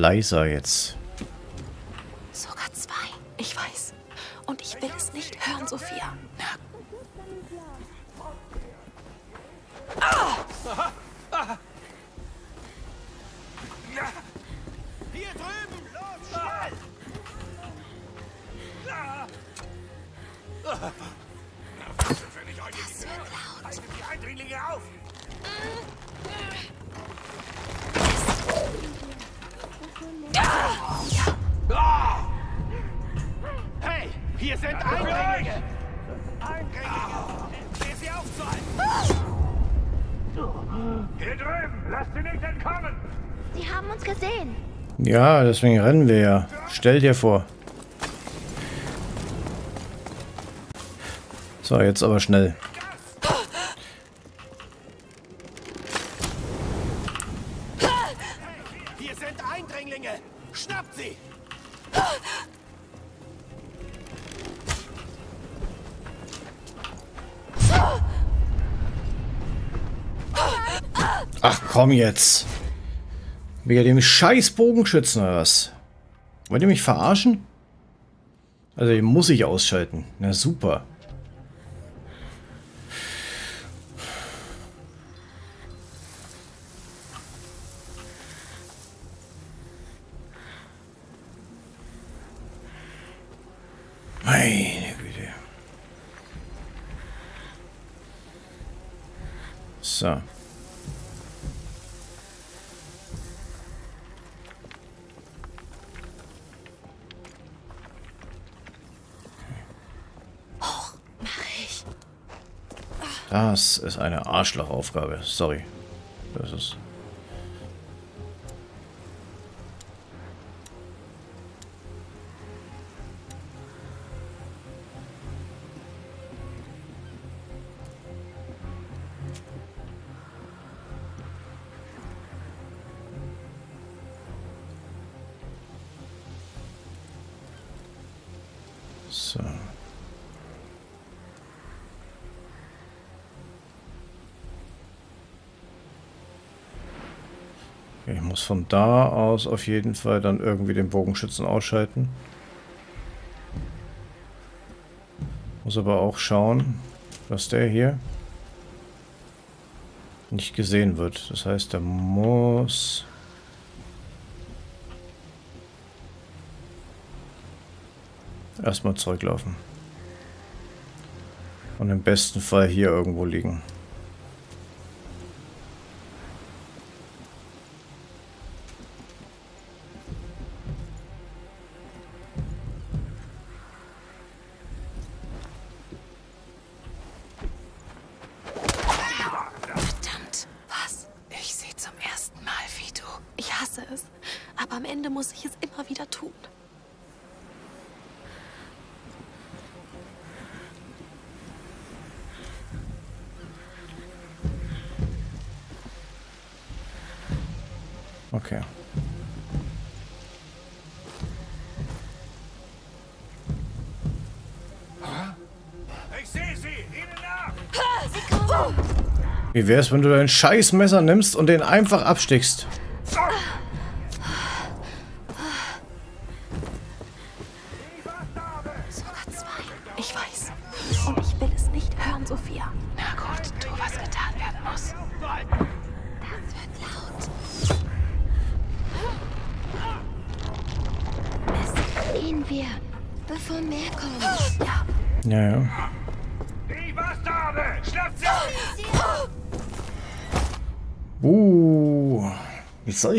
Leiser jetzt. Sogar zwei. Ich weiß. Und ich will es nicht hören, Sophia. Na, Hier drüben! Los, schnell! Was für nicht Eindringlinge? Haltet die Eindringlinge auf! Drüben, lasst sie nicht entkommen! Sie haben uns gesehen. Ja, deswegen rennen wir ja. Stell dir vor. So, jetzt aber schnell. Komm jetzt. Wegen dem scheiß Bogenschützen oder was? Wollt ihr mich verarschen? Also den muss ich ausschalten. Na super. Ist eine Arschlochaufgabe. Sorry. Das ist. Von da aus auf jeden Fall dann irgendwie den Bogenschützen ausschalten. Muss aber auch schauen, dass der hier nicht gesehen wird. Das heißt, der muss... erstmal zurücklaufen. Und im besten Fall hier irgendwo liegen. Wär's, wenn du dein Scheißmesser nimmst und den einfach abstichst?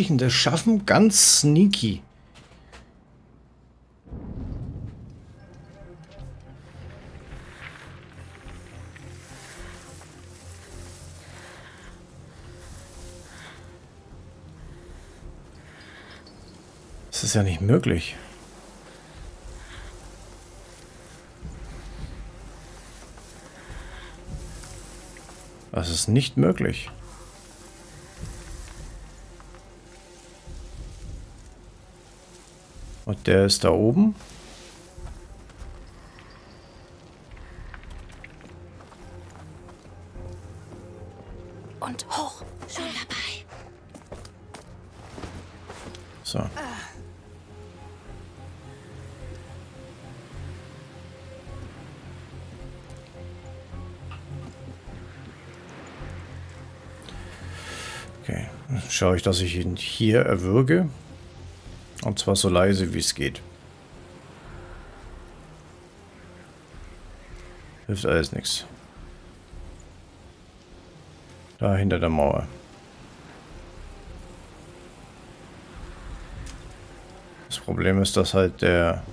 Denn das schaffen? Ganz sneaky. Das ist ja nicht möglich. Das ist nicht möglich. Und der ist da oben. und hoch. Schon dabei. So. Okay, schaue ich, dass ich ihn hier erwürge. Und zwar so leise wie es geht. Hilft alles nichts. Da hinter der Mauer. Das Problem ist, dass halt der...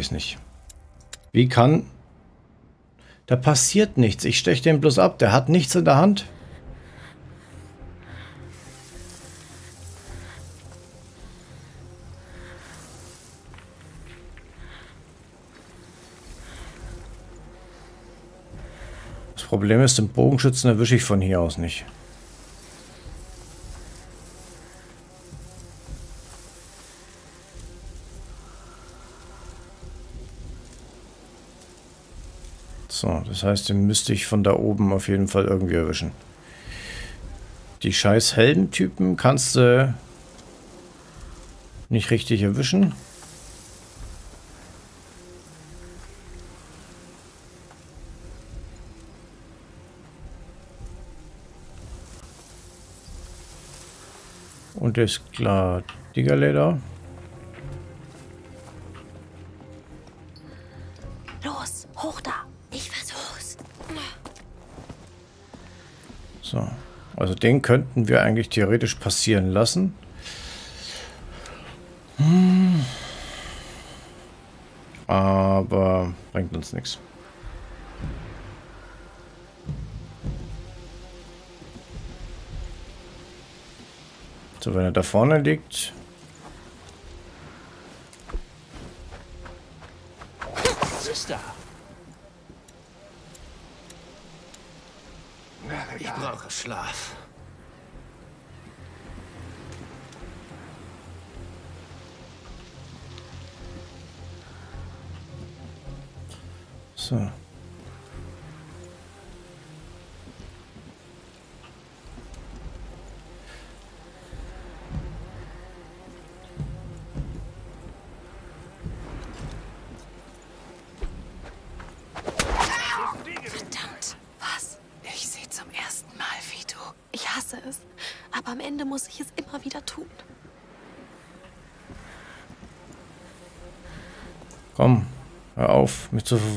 verstehe es nicht. Wie kann... Da passiert nichts. Ich steche den bloß ab. Der hat nichts in der Hand. Das Problem ist, den Bogenschützen erwische ich von hier aus nicht. Das heißt, den müsste ich von da oben auf jeden Fall irgendwie erwischen. Die scheiß Heldentypen kannst du nicht richtig erwischen. Und ist klar, Diggerleder. Den könnten wir eigentlich theoretisch passieren lassen. Hm. Aber bringt uns nichts. So, wenn er da vorne liegt,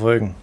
verfolgen.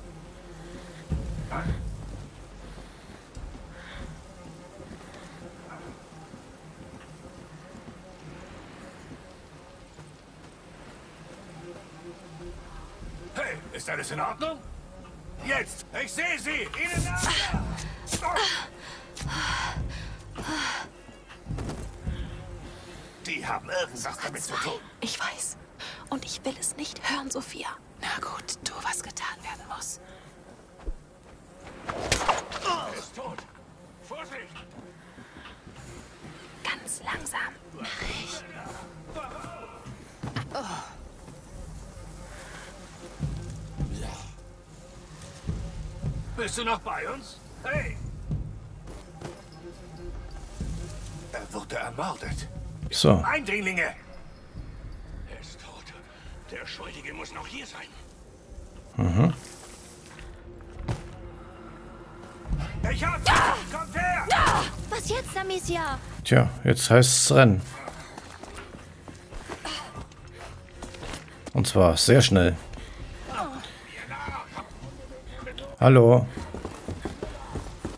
Bist du noch bei uns? Hey! Er wurde ermordet. So, Eindringlinge! Er ist tot. Der Schuldige muss noch hier sein. Ich hab Kommt her! Was jetzt, Amicia? tja, jetzt heißt es Rennen. Und zwar sehr schnell. Hallo.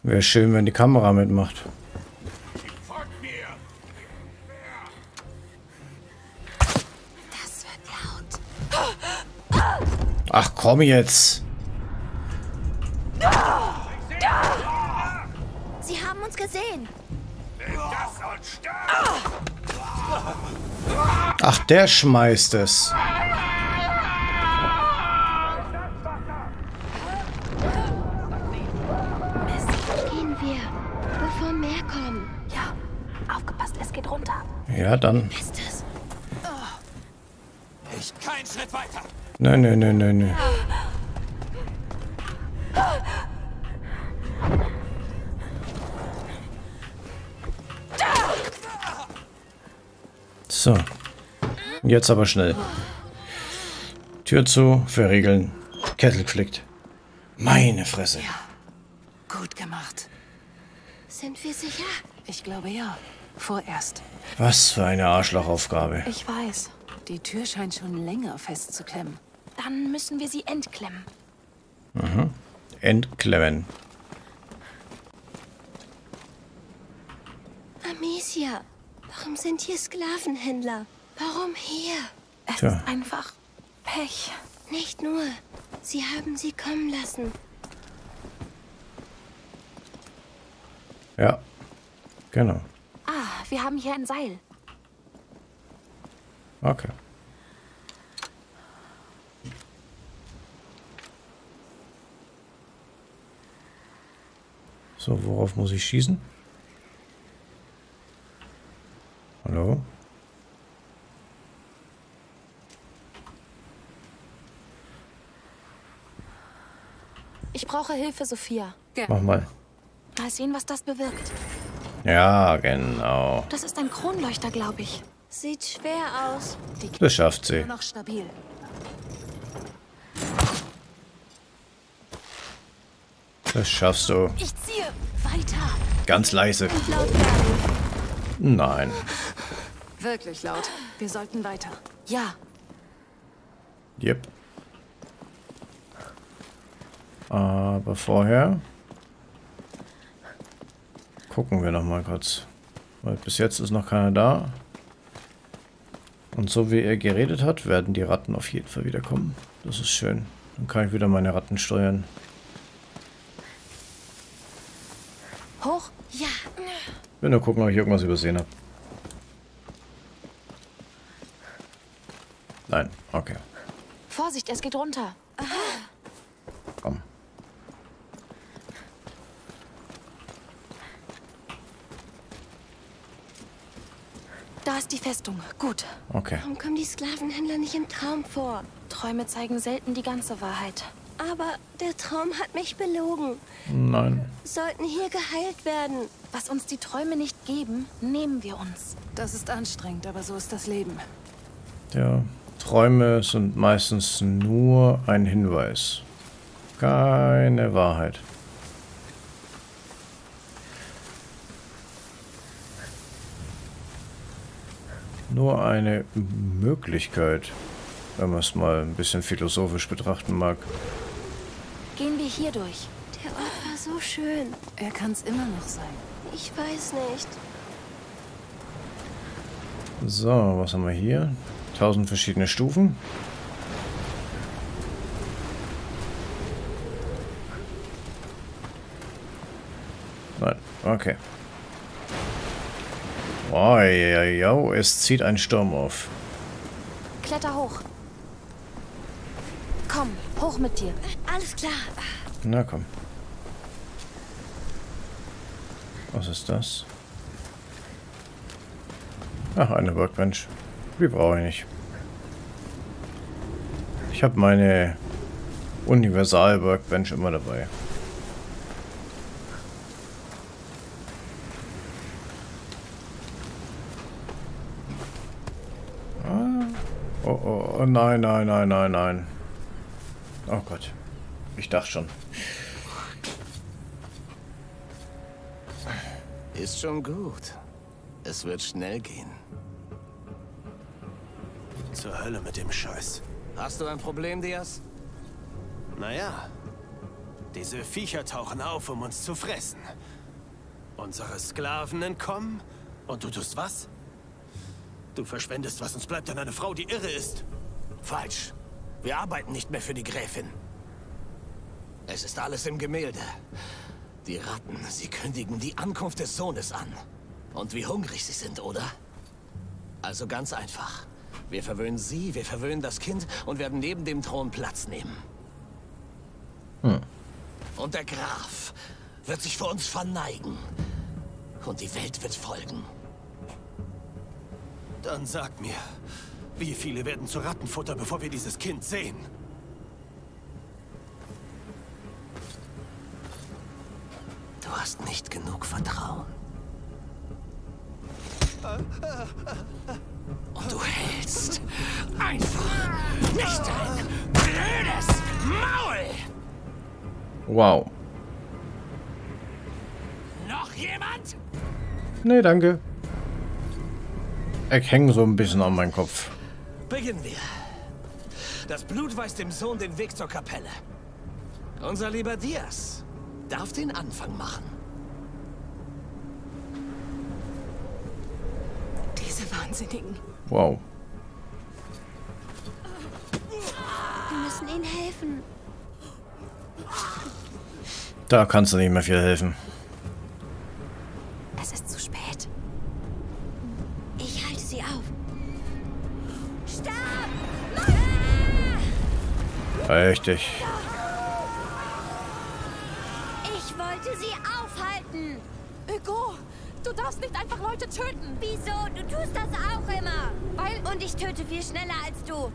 Wäre schön, wenn die Kamera mitmacht. Ach komm jetzt. Sie haben uns gesehen. Ach, der schmeißt es. Gehen wir, bevor mehr kommen. Ja, aufgepasst, es geht runter. Ja, dann. Ich keinen Schritt weiter. Nein, nein, nein, nein, nein. So. Jetzt aber schnell. Tür zu, verriegeln. Kettel geflickt. Meine Fresse. Gut gemacht. Sind wir sicher? Ich glaube ja. Vorerst. Was für eine Arschlochaufgabe. Ich weiß. Die Tür scheint schon länger festzuklemmen. Dann müssen wir sie entklemmen. Entklemmen. Amicia, warum sind hier Sklavenhändler? Warum hier? Es Tja. ist einfach Pech. Nicht nur. Sie haben sie kommen lassen. Ja. Genau. Wir haben hier ein Seil. Okay. So, worauf muss ich schießen? Hallo? Ich brauche Hilfe, Sophia. Mach mal. Mal sehen, was das bewirkt. Ja, genau. Das ist ein Kronleuchter, glaube ich. Sieht schwer aus. Das schafft sie. Noch stabil. Das schaffst du. Ich ziehe weiter. Ganz leise. Nein. Wirklich laut. Wir sollten weiter. Ja, Yep. Aber vorher gucken wir noch mal kurz. Weil bis jetzt ist noch keiner da. Und so wie er geredet hat, werden die Ratten auf jeden Fall wieder kommen. Das ist schön. Dann kann ich wieder meine Ratten steuern. hoch. Ja, Will nur gucken, ob ich irgendwas übersehen habe. Nein, okay. Vorsicht, es geht runter. Ist die Festung. Gut. Okay. Warum kommen die Sklavenhändler nicht im Traum vor? Träume zeigen selten die ganze Wahrheit. Aber der Traum hat mich belogen. Nein. Sollten hier geheilt werden. Was uns die Träume nicht geben, nehmen wir uns. Das ist anstrengend, aber so ist das Leben. Ja. Träume sind meistens nur ein Hinweis. Keine Wahrheit. Nur eine Möglichkeit, wenn man es mal ein bisschen philosophisch betrachten mag. Gehen wir hier durch. Der Ort war so schön. Er kann es immer noch sein. Ich weiß nicht. So, was haben wir hier? Tausend verschiedene Stufen. Nein, okay. Oh, ja, ja, ja, es zieht ein Sturm auf. Kletter hoch. Komm, hoch mit dir. Alles klar. Na komm. Was ist das? Ach, eine Workbench. Die brauche ich nicht. Ich habe meine Universal-Workbench immer dabei. Ah. Oh, oh, nein, nein, nein, nein, nein. Oh Gott. Ich dachte schon. Ist schon gut. Es wird schnell gehen. Zur Hölle mit dem Scheiß. Hast du ein Problem, Diaz? Naja, diese Viecher tauchen auf, um uns zu fressen. Unsere Sklaven entkommen und du tust was? Du verschwendest, was uns bleibt an eine Frau, die irre ist. Falsch. Wir arbeiten nicht mehr für die Gräfin. Es ist alles im Gemälde. Die Ratten, sie kündigen die Ankunft des Sohnes an. Und wie hungrig sie sind, oder? Also ganz einfach. Wir verwöhnen sie, wir verwöhnen das Kind und werden neben dem Thron Platz nehmen. Hm. Und der Graf wird sich vor uns verneigen. Und die Welt wird folgen. Dann sag mir, wie viele werden zu Rattenfutter, bevor wir dieses Kind sehen? Du hast nicht genug Vertrauen. Und du hältst einfach nicht dein blödes Maul! Wow. Noch jemand? Nee, danke. Ich hänge so ein bisschen an meinem Kopf. Beginnen wir. Das Blut weist dem Sohn den Weg zur Kapelle. Unser lieber Diaz darf den Anfang machen. Diese Wahnsinnigen. Wow. Wir müssen ihnen helfen. Da kannst du nicht mehr viel helfen. Es ist zu spät. Richtig. Ich wollte sie aufhalten. Hugo, du darfst nicht einfach Leute töten. Wieso? Du tust das auch immer. Weil Und ich töte viel schneller als du.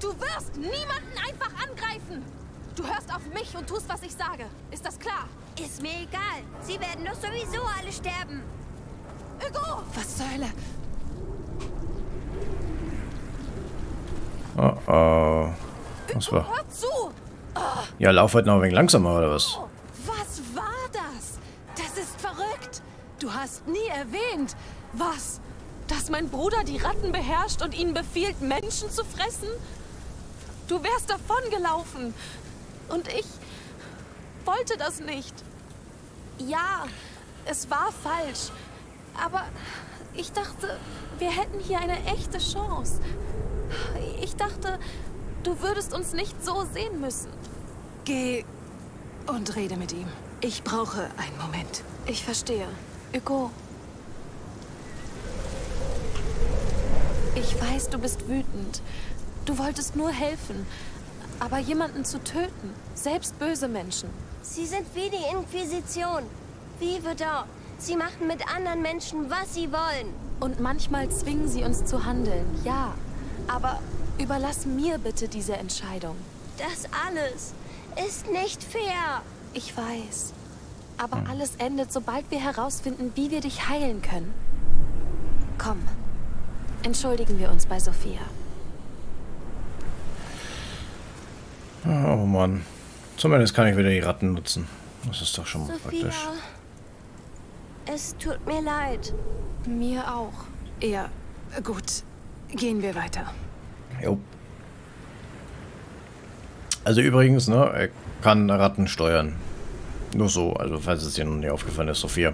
du wirst niemanden einfach angreifen. Du hörst auf mich und tust, was ich sage. Ist das klar? Ist mir egal. Sie werden doch sowieso alle sterben. Hugo! Was zur Hölle? Oh oh. Was war? Ja, lauf halt noch ein wenig langsamer, oder was? Was war das? Das ist verrückt. Du hast nie erwähnt. Was? Dass mein Bruder die Ratten beherrscht und ihnen befiehlt, Menschen zu fressen? Du wärst davongelaufen. Und ich wollte das nicht. Ja, es war falsch. Aber ich dachte, wir hätten hier eine echte Chance. Ich dachte, du würdest uns nicht so sehen müssen. Geh und rede mit ihm. Ich brauche einen Moment. Ich verstehe. Hugo. Ich weiß, du bist wütend. Du wolltest nur helfen. Aber jemanden zu töten, selbst böse Menschen. Sie sind wie die Inquisition. Wie Verdun. Sie machen mit anderen Menschen, was sie wollen. Und manchmal zwingen sie uns zu handeln, ja. Aber überlass mir bitte diese Entscheidung. Das alles ist nicht fair. Ich weiß. Aber alles endet, sobald wir herausfinden, wie wir dich heilen können. Komm. Entschuldigen wir uns bei Sophia. Oh Mann. Zumindest kann ich wieder die Ratten nutzen. Das ist doch schon mal Sophia, praktisch. es tut mir leid. Mir auch. Ja, gut. Gehen wir weiter. Jo. Also übrigens, ne, er kann Ratten steuern. Nur so, also falls es dir noch nicht aufgefallen ist, Sophia.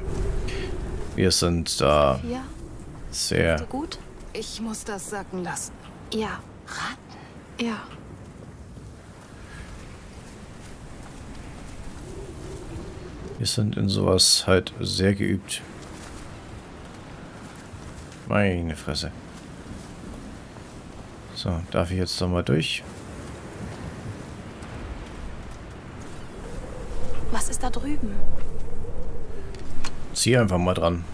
Wir sind da Ja, sehr... gut? Ich muss das sacken lassen. Ja. Ratten? Ja. Wir sind in sowas halt sehr geübt. Meine Fresse. So, darf ich jetzt noch mal durch? Was ist da drüben? Zieh einfach mal dran.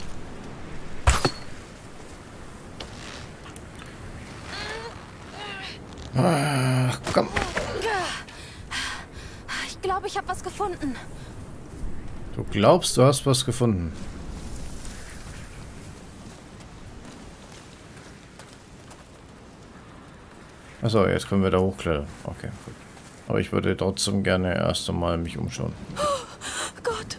Ach, komm. Ich glaube, ich habe was gefunden. Du glaubst, du hast was gefunden. Achso, jetzt können wir da hochklettern. Okay, gut. Aber ich würde trotzdem gerne erst einmal mich umschauen. Gott.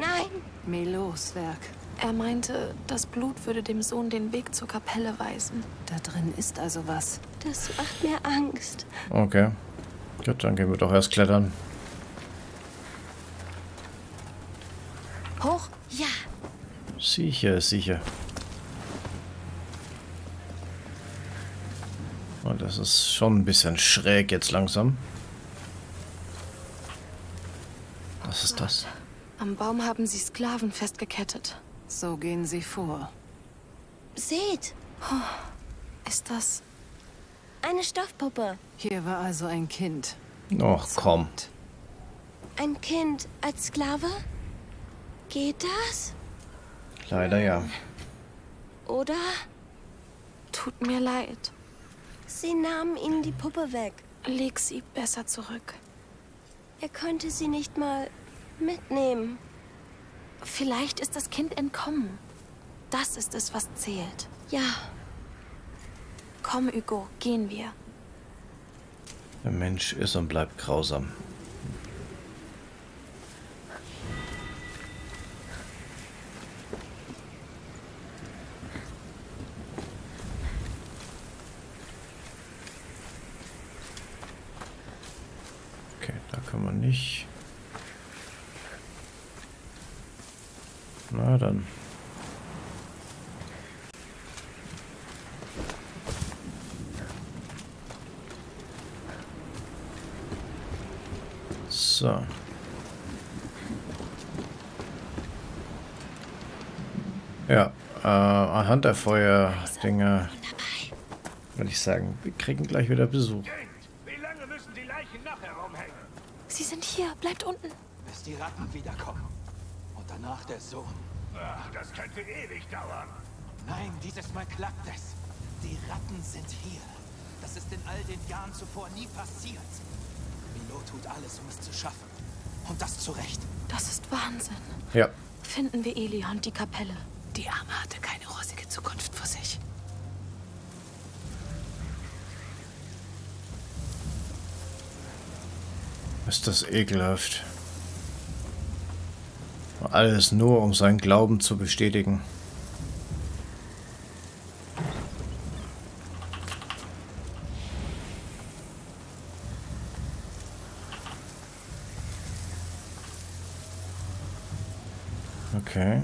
Nein, Melos Werk. Er meinte, das Blut würde dem Sohn den Weg zur Kapelle weisen. Da drin ist also was. das macht mir Angst. Okay. Gut, dann gehen wir doch erst klettern. Hoch. Ja, Sicher, sicher. Und das ist schon ein bisschen schräg jetzt langsam. Was ist das? Am Baum haben sie Sklaven festgekettet. So gehen sie vor. seht, Ist das... eine Stoffpuppe. Hier war also ein Kind. Och, komm. Ein Kind als Sklave? Geht das? Leider ja. Oder Tut mir leid. Sie nahmen ihnen die Puppe weg. Leg sie besser zurück. Er konnte sie nicht mal mitnehmen. Vielleicht ist das Kind entkommen. Das ist es, was zählt. Ja, Komm, Hugo, gehen wir. Der Mensch ist und bleibt grausam. Kann man nicht. Na dann. So. Ja, äh, anhand der Feuerdinger würde ich sagen, wir kriegen gleich wieder Besuch. Kind, wie lange müssen die Leichen noch herumhängen? Sie sind hier. Bleibt unten. Bis die Ratten wiederkommen. Und danach der Sohn. Ach, das könnte ewig dauern. Nein, dieses Mal klappt es. Die Ratten sind hier. Das ist in all den Jahren zuvor nie passiert. Milo tut alles, um es zu schaffen. Und das zu Recht. Das ist Wahnsinn. Ja, Finden wir Elia und die Kapelle. Die Arme hatte keine rosige Zukunft vor sich. Ist das ekelhaft. Alles nur, um seinen Glauben zu bestätigen. Okay.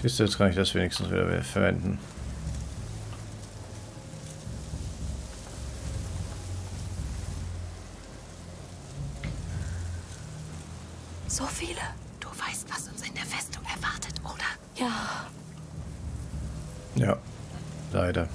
Siehst du, jetzt kann ich das wenigstens wieder verwenden. So viele. Du weißt, was uns in der Festung erwartet, oder? Ja. Ja, leider.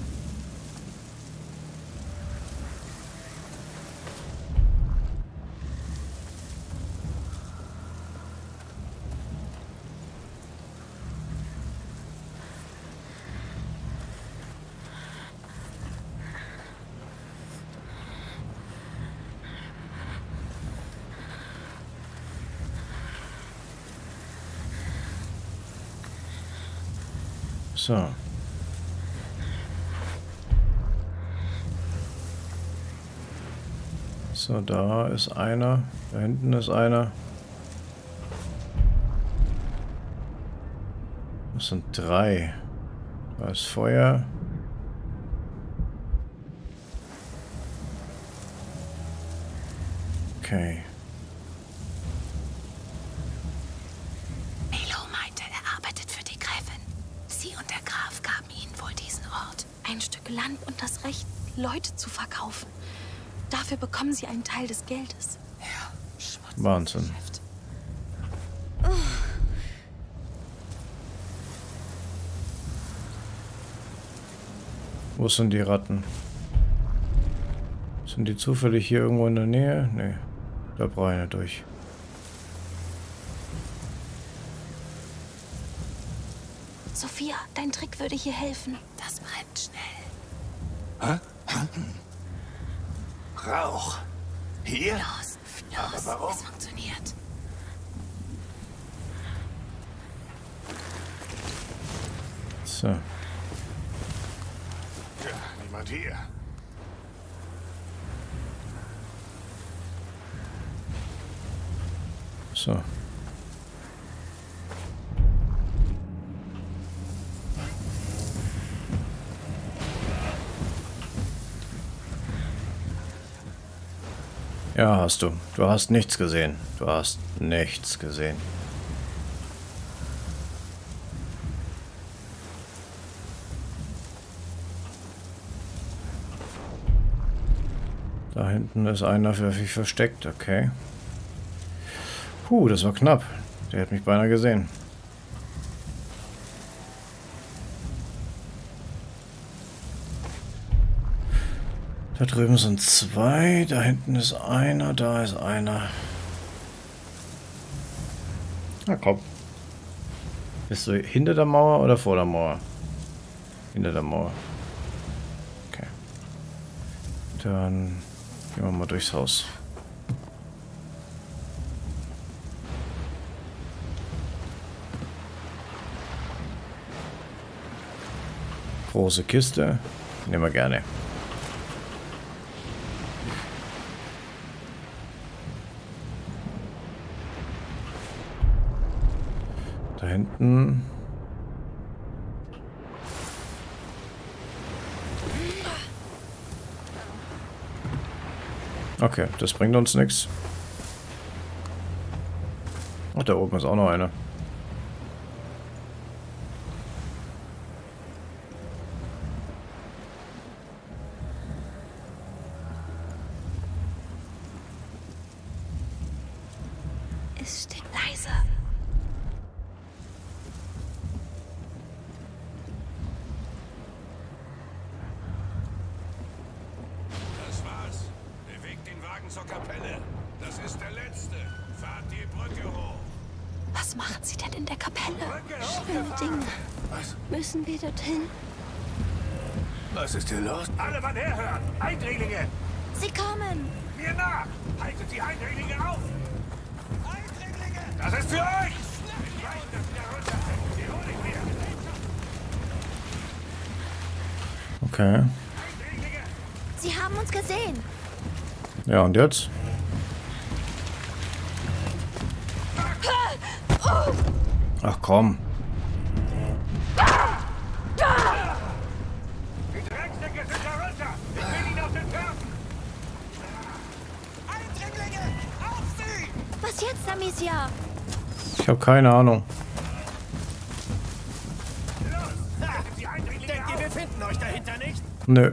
So. So, da ist einer. Da hinten ist einer. Das sind drei. Da ist Feuer. Okay. Teil des Geldes. Wahnsinn. Wo sind die Ratten? Sind die zufällig hier irgendwo in der Nähe? Nee, da brauche ich nicht durch. Sophia, dein Trick würde hier helfen. Das brennt schnell. Rauch. Hier? Los, warum? es funktioniert. So. Ja, niemand hier. So. Ja, hast du. Du hast nichts gesehen. Du hast nichts gesehen. Da hinten ist einer für sich versteckt, okay. Puh, das war knapp. Der hat mich beinahe gesehen. Da drüben sind zwei, da hinten ist einer, da ist einer. Na komm. Bist du hinter der Mauer oder vor der Mauer? Hinter der Mauer. Okay. Dann gehen wir mal durchs Haus. Große Kiste. Nehmen wir gerne. Da hinten. Okay, das bringt uns nichts. Ach, da oben ist auch noch einer. Es steht leise. Das war's. Bewegt den Wagen zur Kapelle. Das ist der letzte. Fahrt die Brücke hoch. Was machen sie denn in der Kapelle? Schlimme Dinge. Was? Müssen wir dorthin? Was ist hier los? Alle Mann herhören! Eindringlinge! Sie kommen! Mir nach! Haltet die Eindringlinge auf! Eindringlinge! Das ist für euch! Okay. Eindringlinge! Sie haben uns gesehen! Ja, und jetzt? Auf sie! Was jetzt, Amicia? Ich habe keine Ahnung. Eindringlinge Denkt ihr, wir finden euch dahinter nicht? Nö.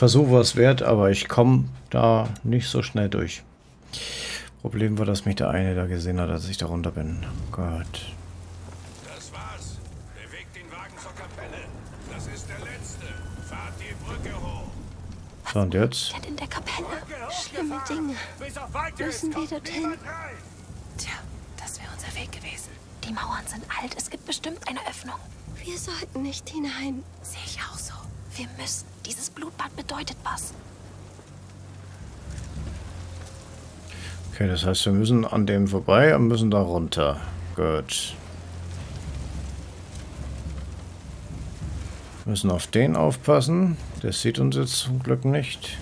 Versuch war es wert, aber ich komme da nicht so schnell durch. Problem war, dass mich der eine da gesehen hat, als ich da runter bin. Gott. Das war's. Bewegt den Wagen zur Kapelle. Das ist der letzte. Fahrt die Brücke hoch. So, und jetzt? Denn in der Kapelle. Schlimme. Dinge. Müssen wir dorthin? Tja, das wäre unser Weg gewesen. Die Mauern sind alt, es gibt bestimmt eine Öffnung. Wir sollten nicht hinein. Sehe ich auch so. Wir müssen. Dieses Blutbad bedeutet was. Okay, das heißt, wir müssen an dem vorbei und müssen da runter. Gut. Müssen auf den aufpassen. Der sieht uns jetzt zum Glück nicht.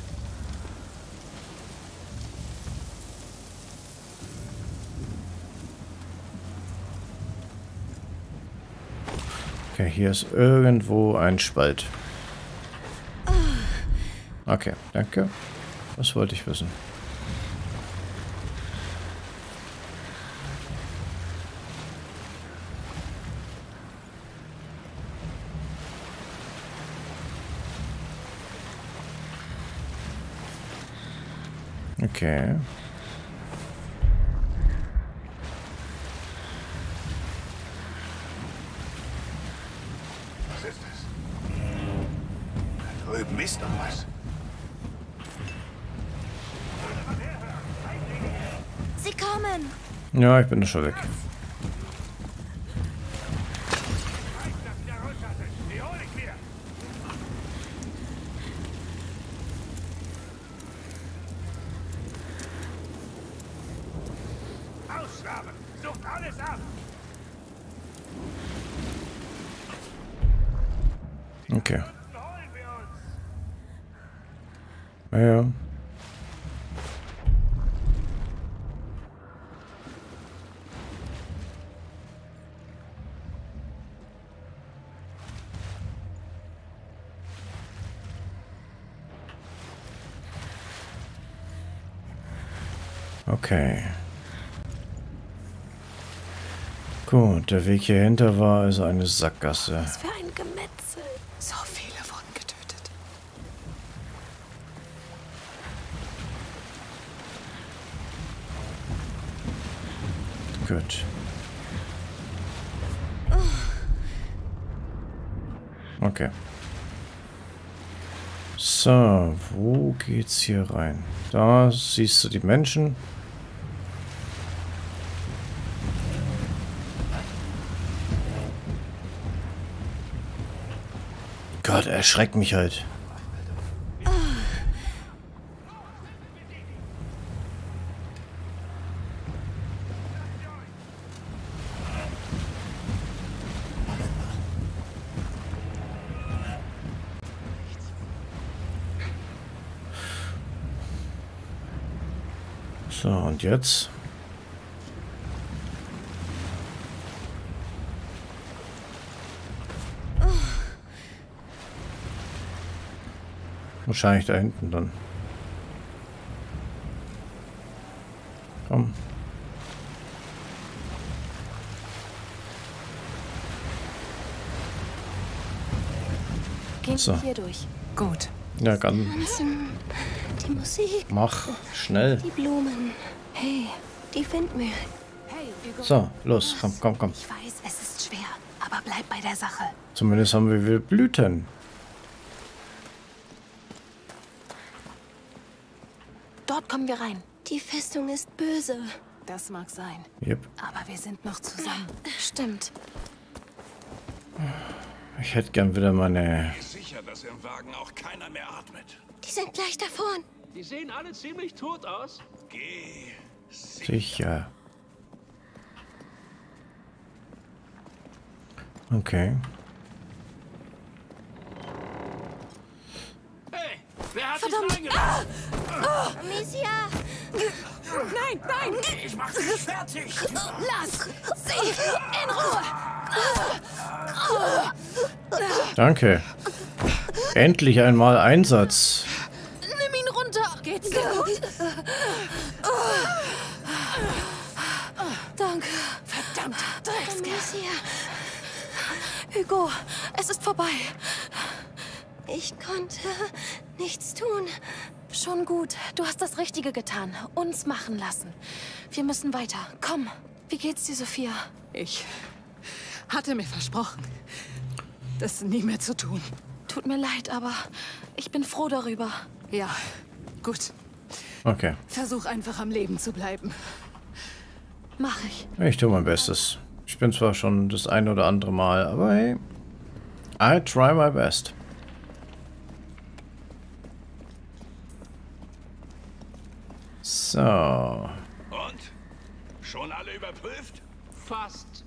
Okay, hier ist irgendwo ein Spalt. Okay, danke. Das wollte ich wissen. Okay. Was ist es? Da drüben ist noch was. Sie kommen. Ja, ich bin schon weg. Zeig, dass wir runter sind. Die hol ich mir. Ausschlagen! Sucht alles ab! Okay. Dann holen wir uns! Ja, ja. Okay. Gut, der Weg hier hinter war also eine Sackgasse. Was für ein Gemetzel. So viele wurden getötet. Gut. Okay. So, wo geht's hier rein? Da siehst du die Menschen. Gott, erschreckt mich halt. So, und jetzt? Wahrscheinlich da hinten dann. Komm. Gehen So. hier durch. Gut. Ja, ganz. Die Musik. Mach schnell. Die Blumen. Hey, Die Windmühlen. So, los, komm, komm, komm. ich weiß, es ist schwer, aber bleib bei der Sache. Zumindest haben wir wieder Blüten. Wir rein. Die Festung ist böse. Das mag sein. Yep. Aber wir sind noch zusammen. Stimmt. Ich hätte gern wieder meine. Sicher, dass im Wagen auch keiner mehr atmet. Die sind gleich davon. Die sehen alle ziemlich tot aus. Geh. Sicher. Okay. Wer hat dich reingelassen? Amicia! Nein, nein! Ich mach dich fertig. Lass sie in Ruhe! Danke. Endlich einmal Einsatz. Nimm ihn runter! Geht's dir gut? Danke. Verdammt, Dreckskerl. Amicia! Hugo, es ist vorbei. Ich konnte nichts tun. Schon gut. Du hast das Richtige getan. Uns machen lassen. Wir müssen weiter. Komm. Wie geht's dir, Sophia? Ich hatte mir versprochen, das nie mehr zu tun. Tut mir leid, aber ich bin froh darüber. Ja, gut. Okay. Versuch einfach am Leben zu bleiben. Mach ich. Ich tue mein Bestes. Ich bin zwar schon das ein oder andere Mal, aber hey. I try my best. So. Und? Schon alle überprüft? Fast.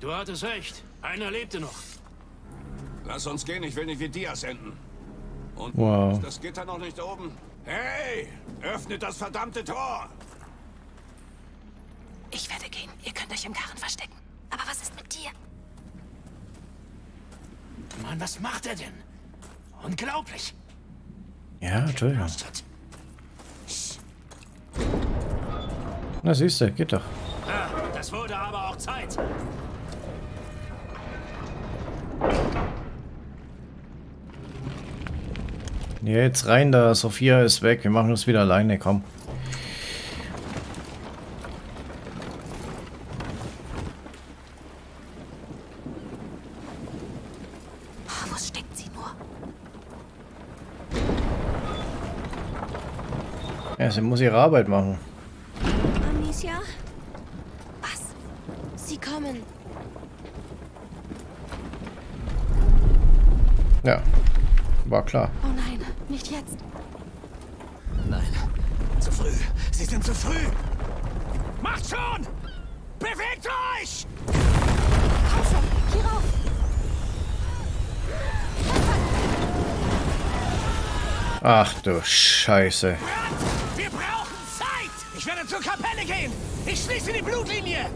Du hattest recht. Einer lebte noch. Lass uns gehen, ich will nicht wie Diaz enden. Und Wow. ist das Gitter noch nicht oben? Hey, öffnet das verdammte Tor! Ich werde gehen. Ihr könnt euch im Karren verstecken. Aber was ist mit dir? Mann, was macht er denn? Unglaublich. Ja, Entschuldigung. Na siehst du, geht doch. Ah, das wurde aber auch Zeit. Jetzt rein da, Sophia ist weg. Wir machen das wieder alleine, komm. Wo steckt sie nur? Ja, sie muss ihre Arbeit machen. Amicia? Was? Sie kommen. Ja, war klar. Oh nein, nicht jetzt. Nein, zu früh. Sie sind zu früh. Macht schon! Bewegt euch! Komm schon, hier rauf. Ach du Scheiße. Zur Kapelle gehen! Ich schließe die Blutlinie!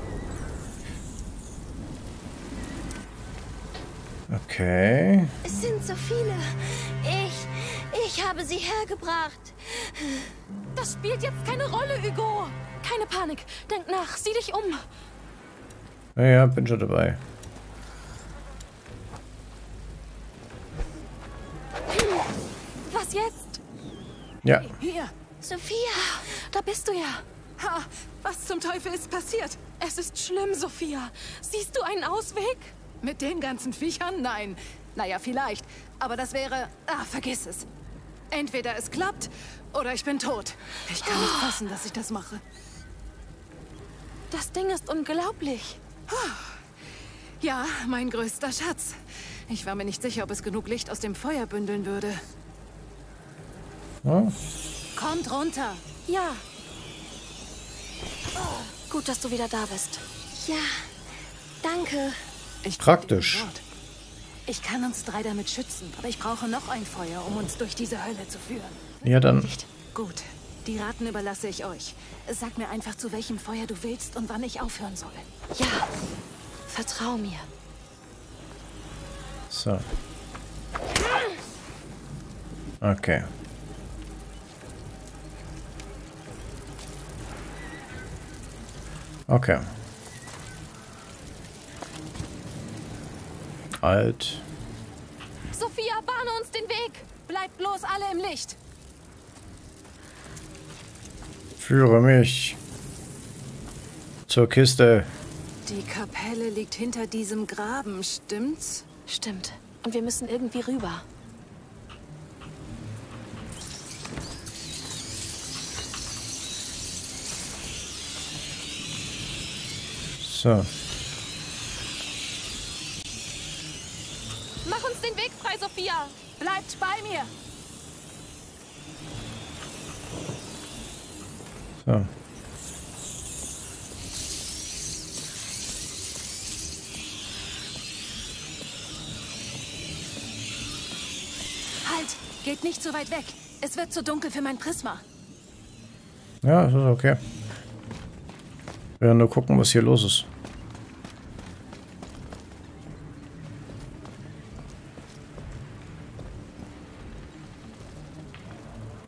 Okay. Es sind so viele. Ich. Ich habe sie hergebracht. Das spielt jetzt keine Rolle, Hugo. Keine Panik. Denk nach. Sieh dich um. Ja, ja, bin schon dabei. Was jetzt? Ja, Hier. Sophia! Da bist du ja. Ha, was zum Teufel ist passiert? Es ist schlimm, Sophia. Siehst du einen Ausweg? Mit den ganzen Viechern? Nein. Naja, vielleicht. Aber das wäre... Ah, vergiss es. Entweder es klappt oder ich bin tot. Ich kann nicht fassen, dass ich das mache. Das Ding ist unglaublich. Ja, mein größter Schatz. Ich war mir nicht sicher, ob es genug Licht aus dem Feuer bündeln würde. Ja. Kommt runter. Ja. Gut, dass du wieder da bist. Ja, danke. Ich Praktisch. Ich kann uns drei damit schützen, aber ich brauche noch ein Feuer, um uns durch diese Hölle zu führen. ja dann. Gut, die Raten überlasse ich euch. Sag mir einfach, zu welchem Feuer du willst und wann ich aufhören soll. Ja. Vertrau mir. So. Okay. Okay. Alt. Sophia, bahne uns den Weg. Bleibt bloß alle im Licht. Führe mich zur Kiste. Die Kapelle liegt hinter diesem Graben, stimmt's? Stimmt. Und wir müssen irgendwie rüber. So. Mach uns den Weg frei, Sophia. Bleibt bei mir. So. Halt! Geht nicht so weit weg. Es wird zu dunkel für mein Prisma. Ja, das ist okay. Wir werden nur gucken, was hier los ist.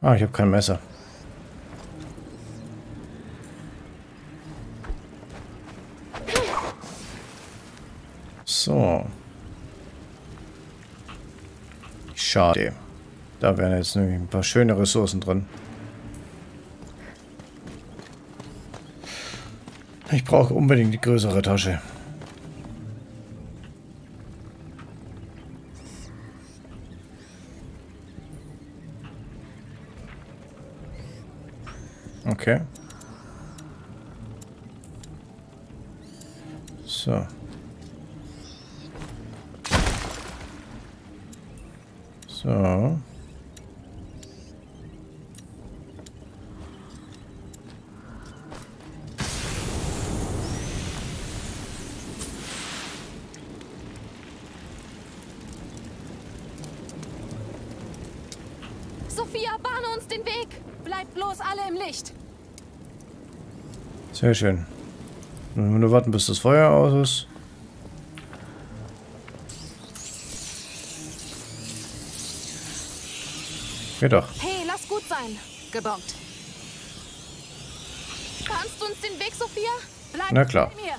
Ah, ich habe kein Messer. So. Schade. Da wären jetzt nämlich ein paar schöne Ressourcen drin. Ich brauche unbedingt die größere Tasche. Okay. So. So. Sophia, bahne uns den Weg. Bleibt bloß alle im Licht. Sehr schön. Wir nur warten, bis das Feuer aus ist. Geht doch. Hey, lass gut sein. Gebongt. Bahnst du uns den Weg, Sophia? Bleibt Na klar. bei mir.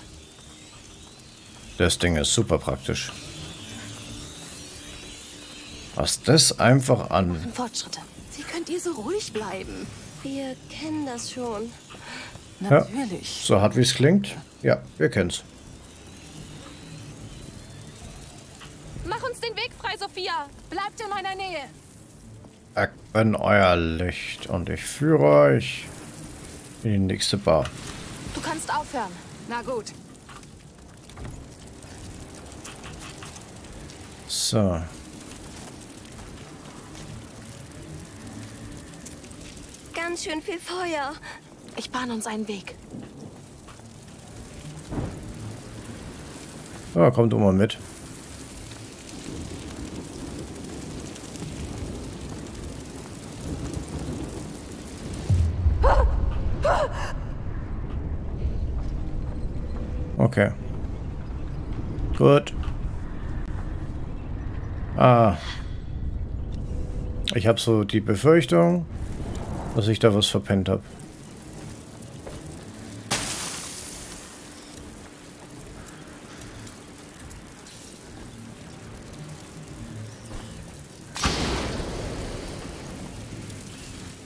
Das Ding ist super praktisch. Was das einfach an. Fortschritte. Wie könnt ihr so ruhig bleiben? Wir kennen das schon. Ja, Natürlich. so hart wie es klingt. Ja, wir kennen's. Mach uns den Weg frei, Sophia. Bleibt in meiner Nähe. Ich bin euer Licht und ich führe euch in die nächste Bar. Du kannst aufhören. Na gut. So. Ganz schön viel Feuer. Ich bahne uns einen Weg. Ja, kommt mal mit. Okay. Gut. Ah. Ich habe so die Befürchtung, dass ich da was verpennt habe.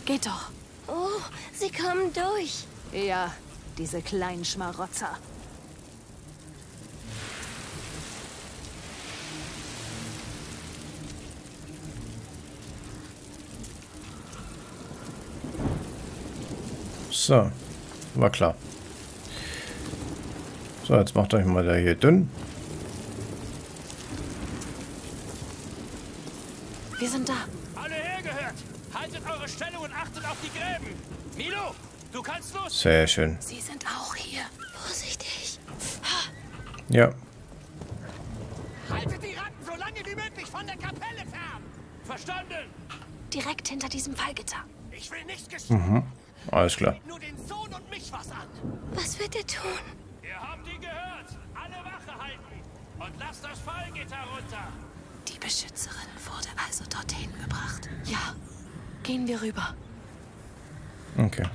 Geht doch. Oh, sie kommen durch. Ja, diese kleinen Schmarotzer. So, war klar. So, jetzt macht euch mal der hier dünn. Wir sind da. Alle hergehört! Haltet eure Stellung und achtet auf die Gräben! Milo, du kannst los! Sehr schön. Sie sind auch hier. Vorsichtig. Ja, Haltet die Ratten so lange wie möglich von der Kapelle fern! Verstanden? Direkt hinter diesem Fallgitter. Ich will nichts geschehen. alles klar. Nur den Sohn und mich was an! Was wird er tun? Ihr habt ihn gehört! Alle Wache halten! Und lasst das Fallgitter runter! Die Beschützerin wurde also dorthin gebracht. Ja. Gehen wir rüber. Okay.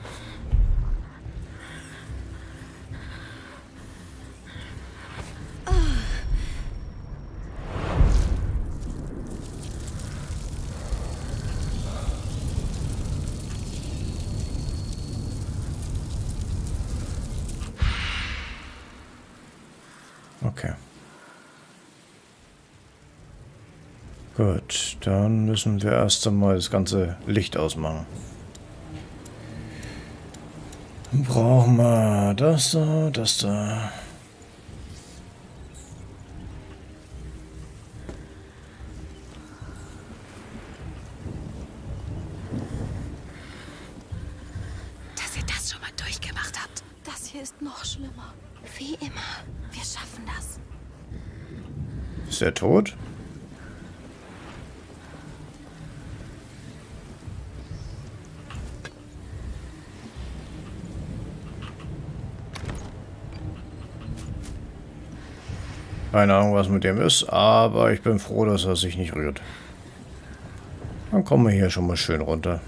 Okay. Gut, dann müssen wir erst einmal das ganze Licht ausmachen. Brauchen wir das da, das da. Dass ihr das schon mal durchgemacht habt. Das hier ist noch schlimmer. Wie immer. Wir schaffen das. Ist er tot? Keine Ahnung, was mit dem ist, aber ich bin froh, dass er sich nicht rührt. Dann kommen wir hier schon mal schön runter.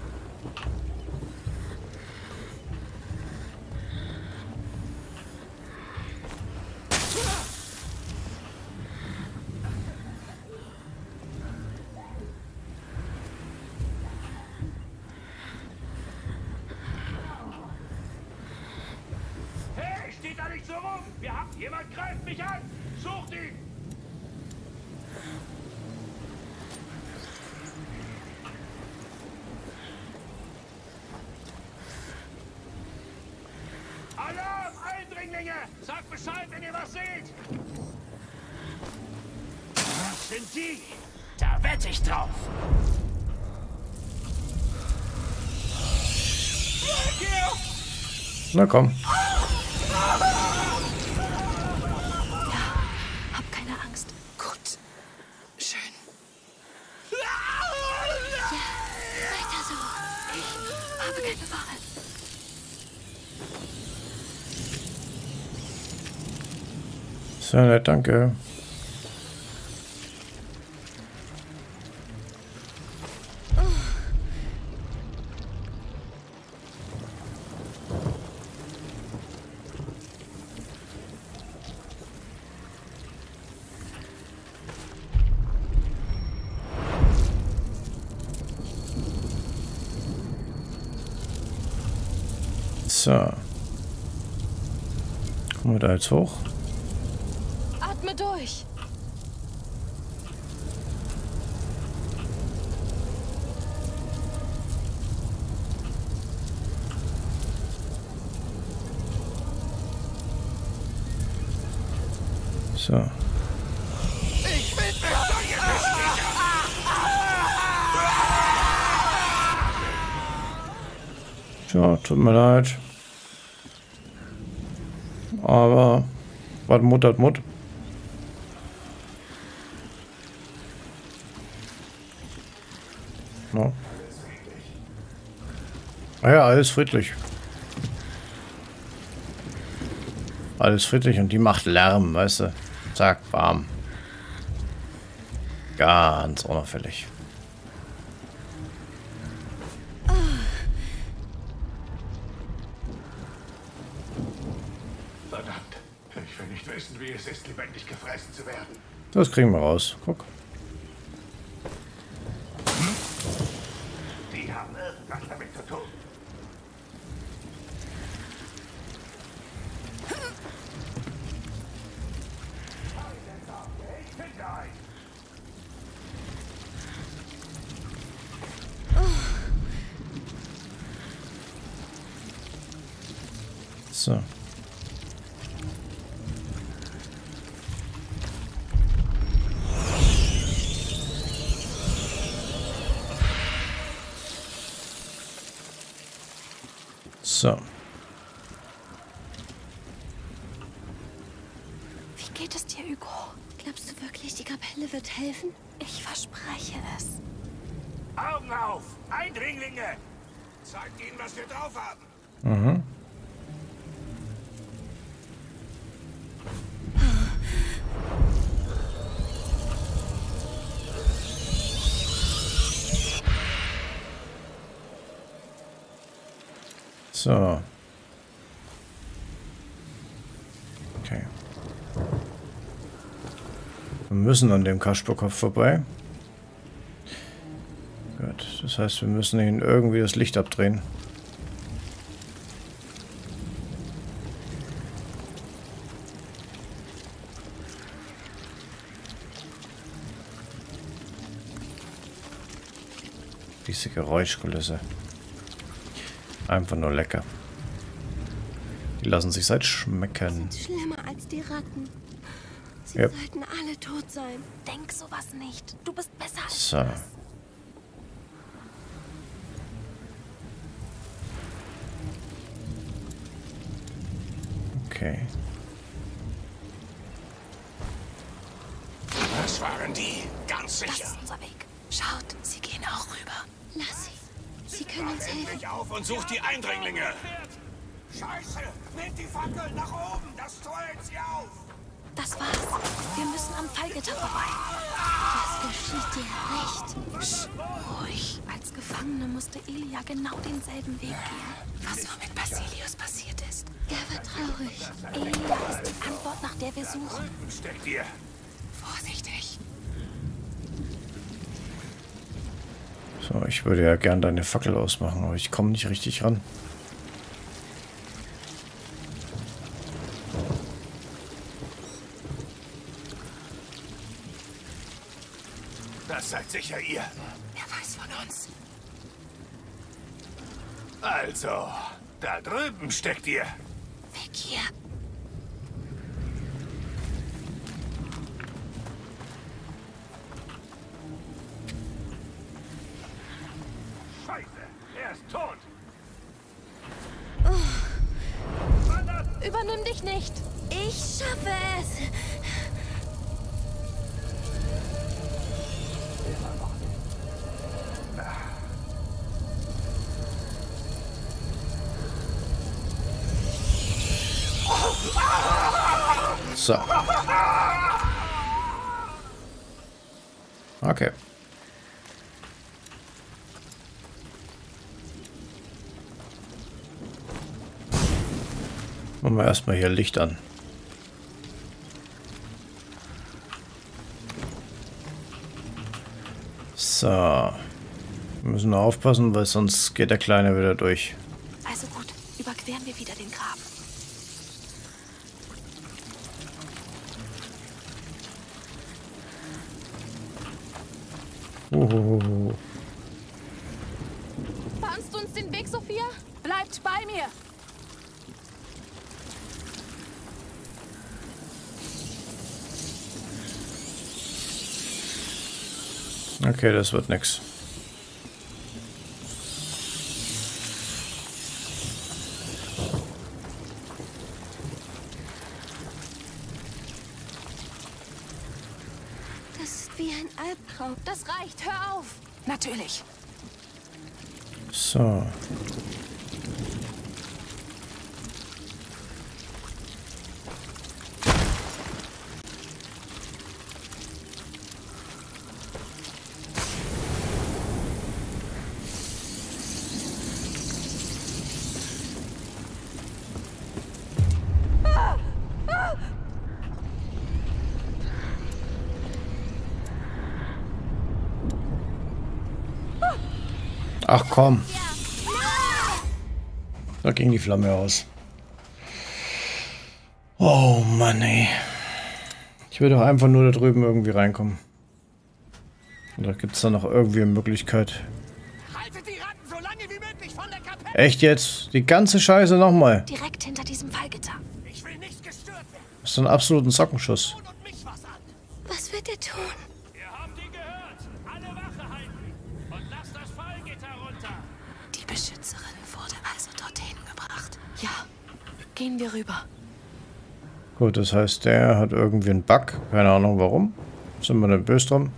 Sehr nett, danke. So. Kommen wir da jetzt hoch? Durch. So. Tja, tut mir leid. Aber was Mut hat Mut. Ah ja, alles friedlich. Alles friedlich und die macht Lärm, weißt du. Zack, warm. Ganz unauffällig. Verdammt. Ich will nicht wissen, wie es ist, lebendig gefressen zu werden. Das kriegen wir raus. Guck. Müssen an dem Kasperkopf vorbei. Gut, das heißt, wir müssen ihn irgendwie das Licht abdrehen. Diese Geräuschkulisse. Einfach nur lecker. Die lassen sich seit schmecken. Schlimmer als die Ratten. Sie Yep. sollten alle tot sein. Denk sowas nicht. Du bist besser als So. das. Okay. dir. Vorsichtig. So, ich würde ja gern deine Fackel ausmachen, aber ich komme nicht richtig ran. Das seid sicher ihr. Er weiß von uns. Also, da drüben steckt ihr. Weg hier. Erstmal hier Licht an. So. Wir müssen nur aufpassen, weil sonst geht der Kleine wieder durch. Okay, das wird nix. Komm. Da ging die Flamme aus. Oh Mann, ey. Ich will doch einfach nur da drüben irgendwie reinkommen. Oder gibt es da noch irgendwie eine Möglichkeit? Haltet die Ratten so lange wie möglich von der Kapelle. Echt jetzt? Die ganze Scheiße nochmal. Direkt hinter diesem Fallgitter. Ich will nicht gestört werden. Das ist ein absoluten Sockenschuss. Und mich was an. Was wird er tun? Ihr habt ihn gehört. Alle Wache halten. Und lasst das Fallgitter runter. Die Beschützerin wurde also dorthin gebracht. Ja, gehen wir rüber. Gut, das heißt, der hat irgendwie einen Bug. Keine Ahnung warum. Sind wir denn böse drum?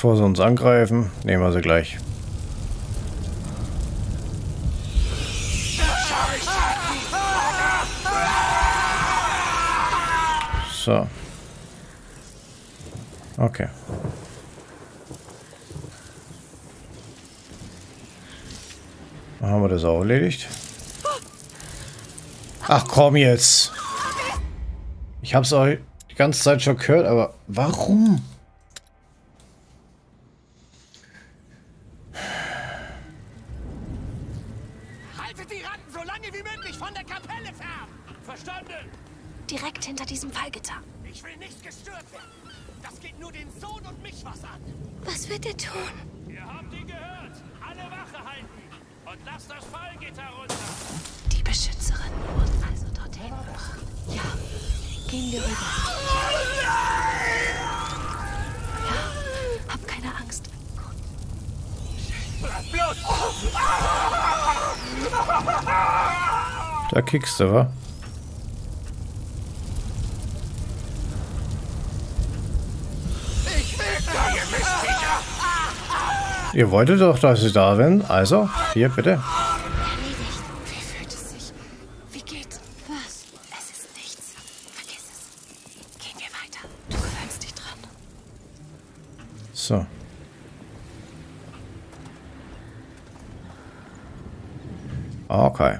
Bevor sie uns angreifen, nehmen wir sie gleich. So. Okay. Dann haben wir das auch erledigt. Ach komm jetzt. Ich hab's euch die ganze Zeit schon gehört, aber warum? Du, wa? Ihr wolltet doch, dass ich da bin. Also, hier bitte. Wie fühlt es sich? Wie geht's? Was? Es ist nichts. Vergiss es. Gehen wir weiter. Du gewöhnst dich dran. So. Okay.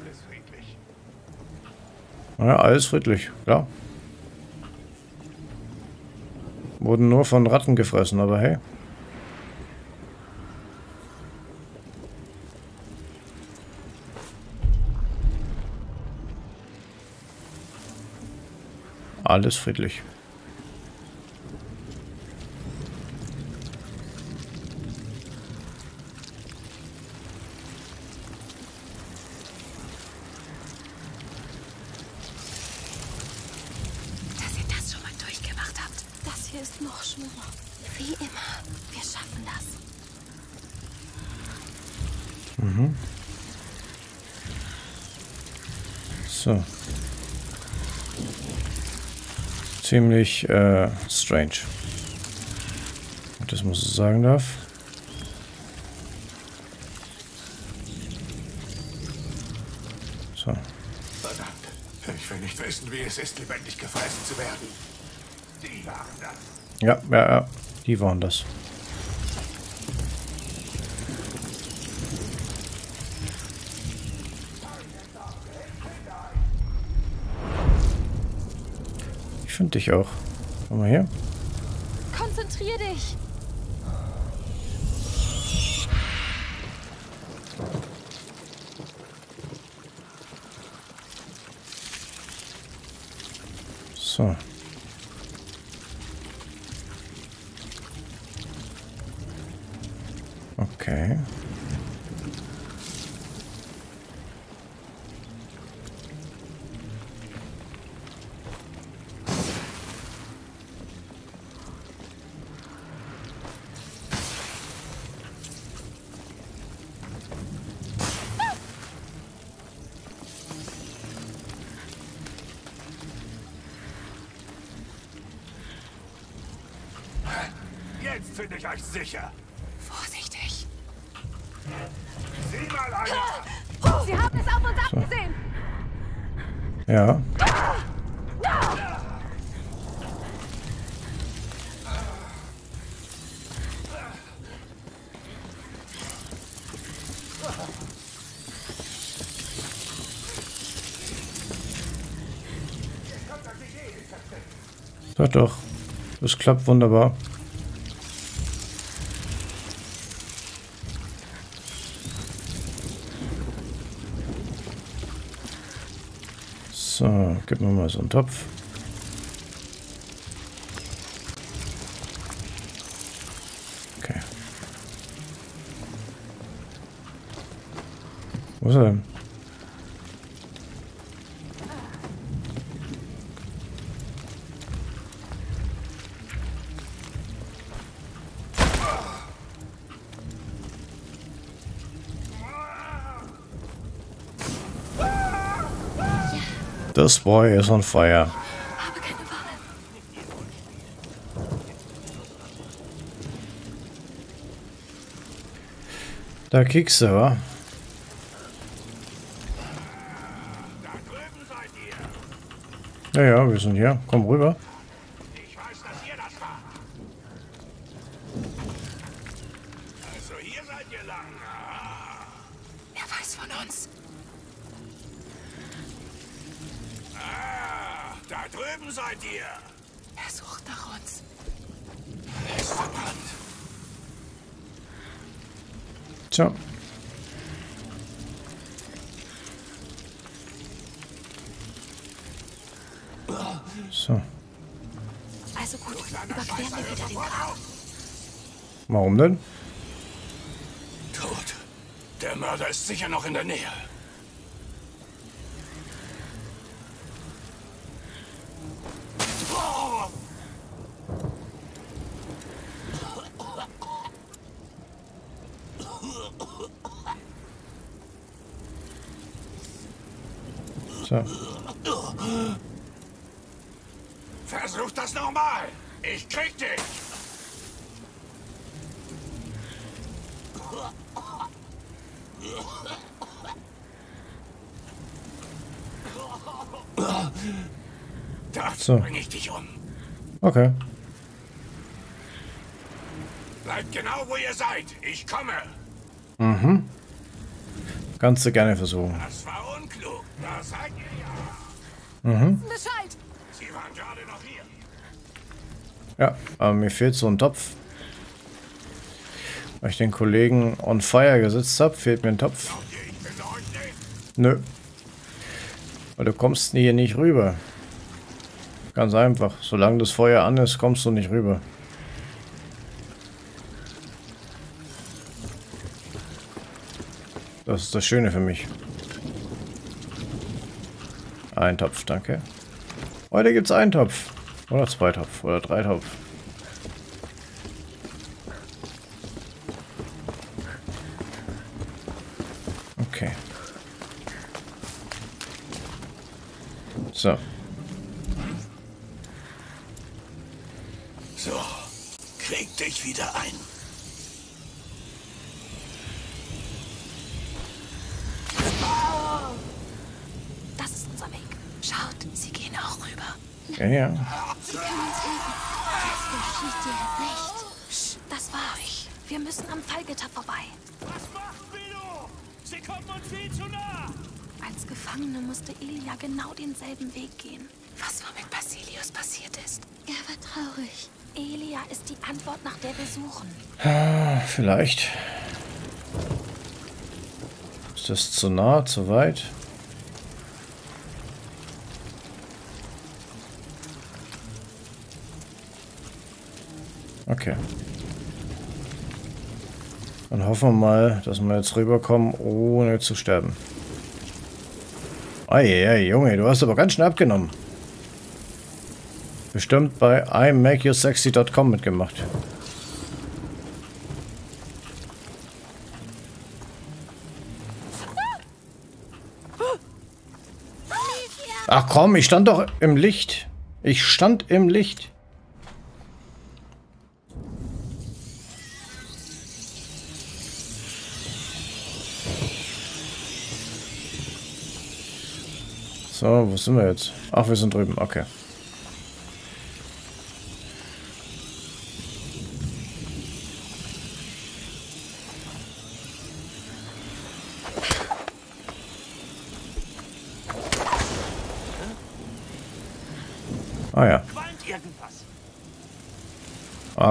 Alles friedlich. Ja, alles friedlich, klar. Wurden nur von Ratten gefressen, aber hey. Alles friedlich. Ziemlich äh, strange. Das muss ich sagen darf. So. Verdammt. Ich will nicht wissen, wie es ist, lebendig gefressen zu werden. Die waren das. Ja, ja, ja. Die waren das. Ich finde dich auch. Komm mal her. Sicher. Vorsichtig. Sieh mal einer. Sie haben es auf uns abgesehen. Ja. Doch, doch. Das klappt wunderbar. So, gib mir mal so einen Topf. Okay. Wo ist er denn? This boy is on fire. Da kickst du, wa? Ja, ja, wir sind hier. Komm rüber. Ich weiß, dass ihr das wart. Also hier seid ihr lang. Ah, Er weiß von uns. ah, da drüben seid ihr. Er sucht nach uns. Ist verbrannt. Ciao. So. Also gut, überqueren wir wieder den Graben. Warum denn? Tot. Der Mörder ist sicher noch in der Nähe. So. Versuch das nochmal. Ich krieg dich. Das So. bring ich dich um. Okay. Bleibt genau, wo ihr seid. Ich komme. Mhm. Kannst du gerne versuchen. Das war unklug. Da seid ihr ja. Mhm. Bescheid! Sie waren gerade noch hier. Ja, aber mir fehlt so ein Topf. Weil ich den Kollegen on fire gesetzt habe, fehlt mir ein Topf. Nö. Weil du kommst hier nicht rüber. Ganz einfach. Solange das Feuer an ist, kommst du nicht rüber. Das ist das Schöne für mich. Ein Topf, danke. Heute gibt's einen Topf. Oder zwei Topf. Oder drei Topf. Okay. So, suchen. Vielleicht. Ist das zu nah, zu weit? Okay. Dann hoffen wir mal, dass wir jetzt rüberkommen, ohne zu sterben. Eieiei, Junge, du hast aber ganz schnell abgenommen. Bestimmt bei imakeyousexy.com mitgemacht. Ach komm, ich stand doch im Licht. Ich stand im Licht. So, wo sind wir jetzt? Ach, wir sind drüben. Okay.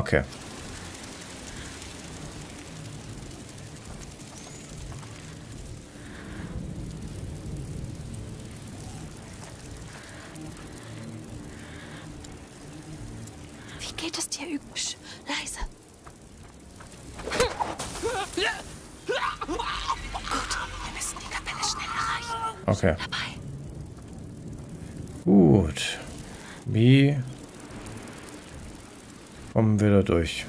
Okay. Wie geht es dir, Üben? Psst, leise. Gut, wir müssen die Kapelle schnell erreichen. Okay. Dabei. Gut. Wie kommen wir da durch?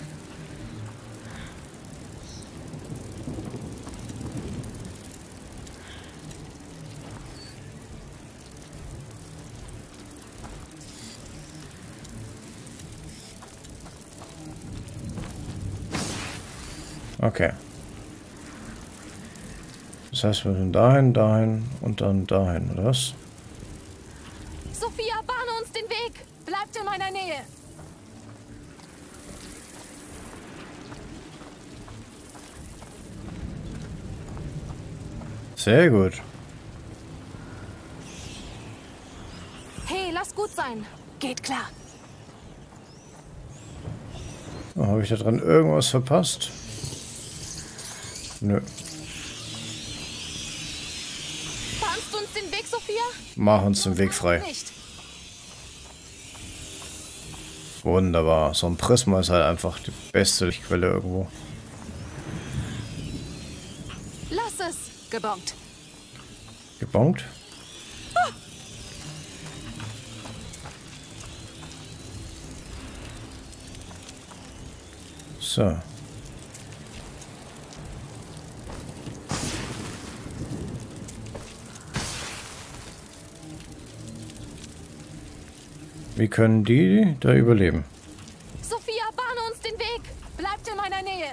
Okay. Das heißt, wir sind dahin, dahin und dann dahin, oder was? Sophia, bahne uns den Weg. Bleibt in meiner Nähe! Sehr gut. Hey, lass gut sein. Geht klar. Oh, Habe ich da dran irgendwas verpasst? Nö. Bahnst du uns den Weg, Sophia? Mach uns den Weg frei. Wunderbar. So ein Prisma ist halt einfach die beste Lichtquelle irgendwo. Lass es! Gebongt. Gebongt? So. Wie können die da überleben? Sophia, bahne uns den Weg! Bleibt in meiner Nähe!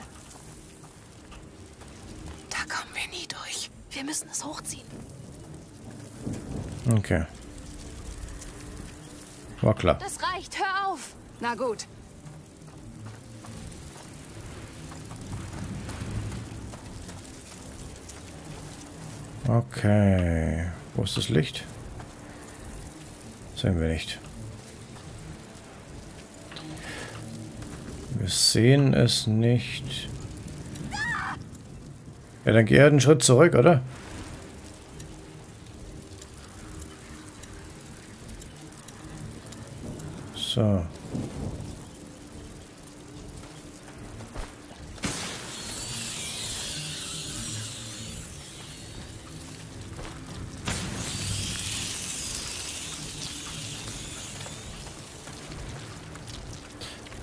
Da kommen wir nie durch. Wir müssen es hochziehen. Okay. War klar. Das reicht, hör auf! Na gut. Okay. Wo ist das Licht? Sehen wir nicht. Wir sehen es nicht. Ja, dann geh halt einen Schritt zurück, oder? So.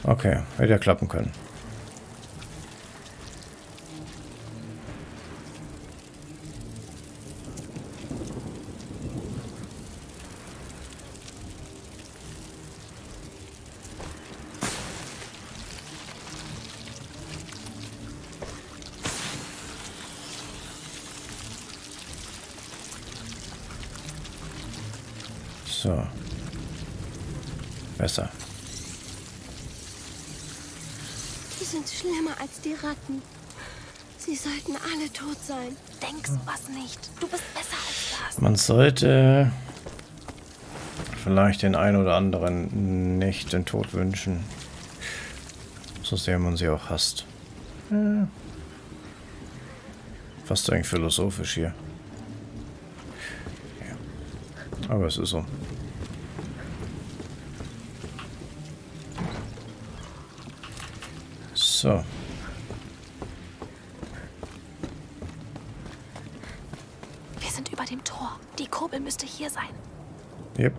Okay, hätte ja klappen können. Denk sowas nicht. Du bist besser als das. Man sollte vielleicht den einen oder anderen nicht den Tod wünschen. So sehr man sie auch hasst. Ja. Fast eigentlich philosophisch hier. Ja. Aber es ist so. So. Wir sind über dem Tor. Die Kurbel müsste hier sein. Yep.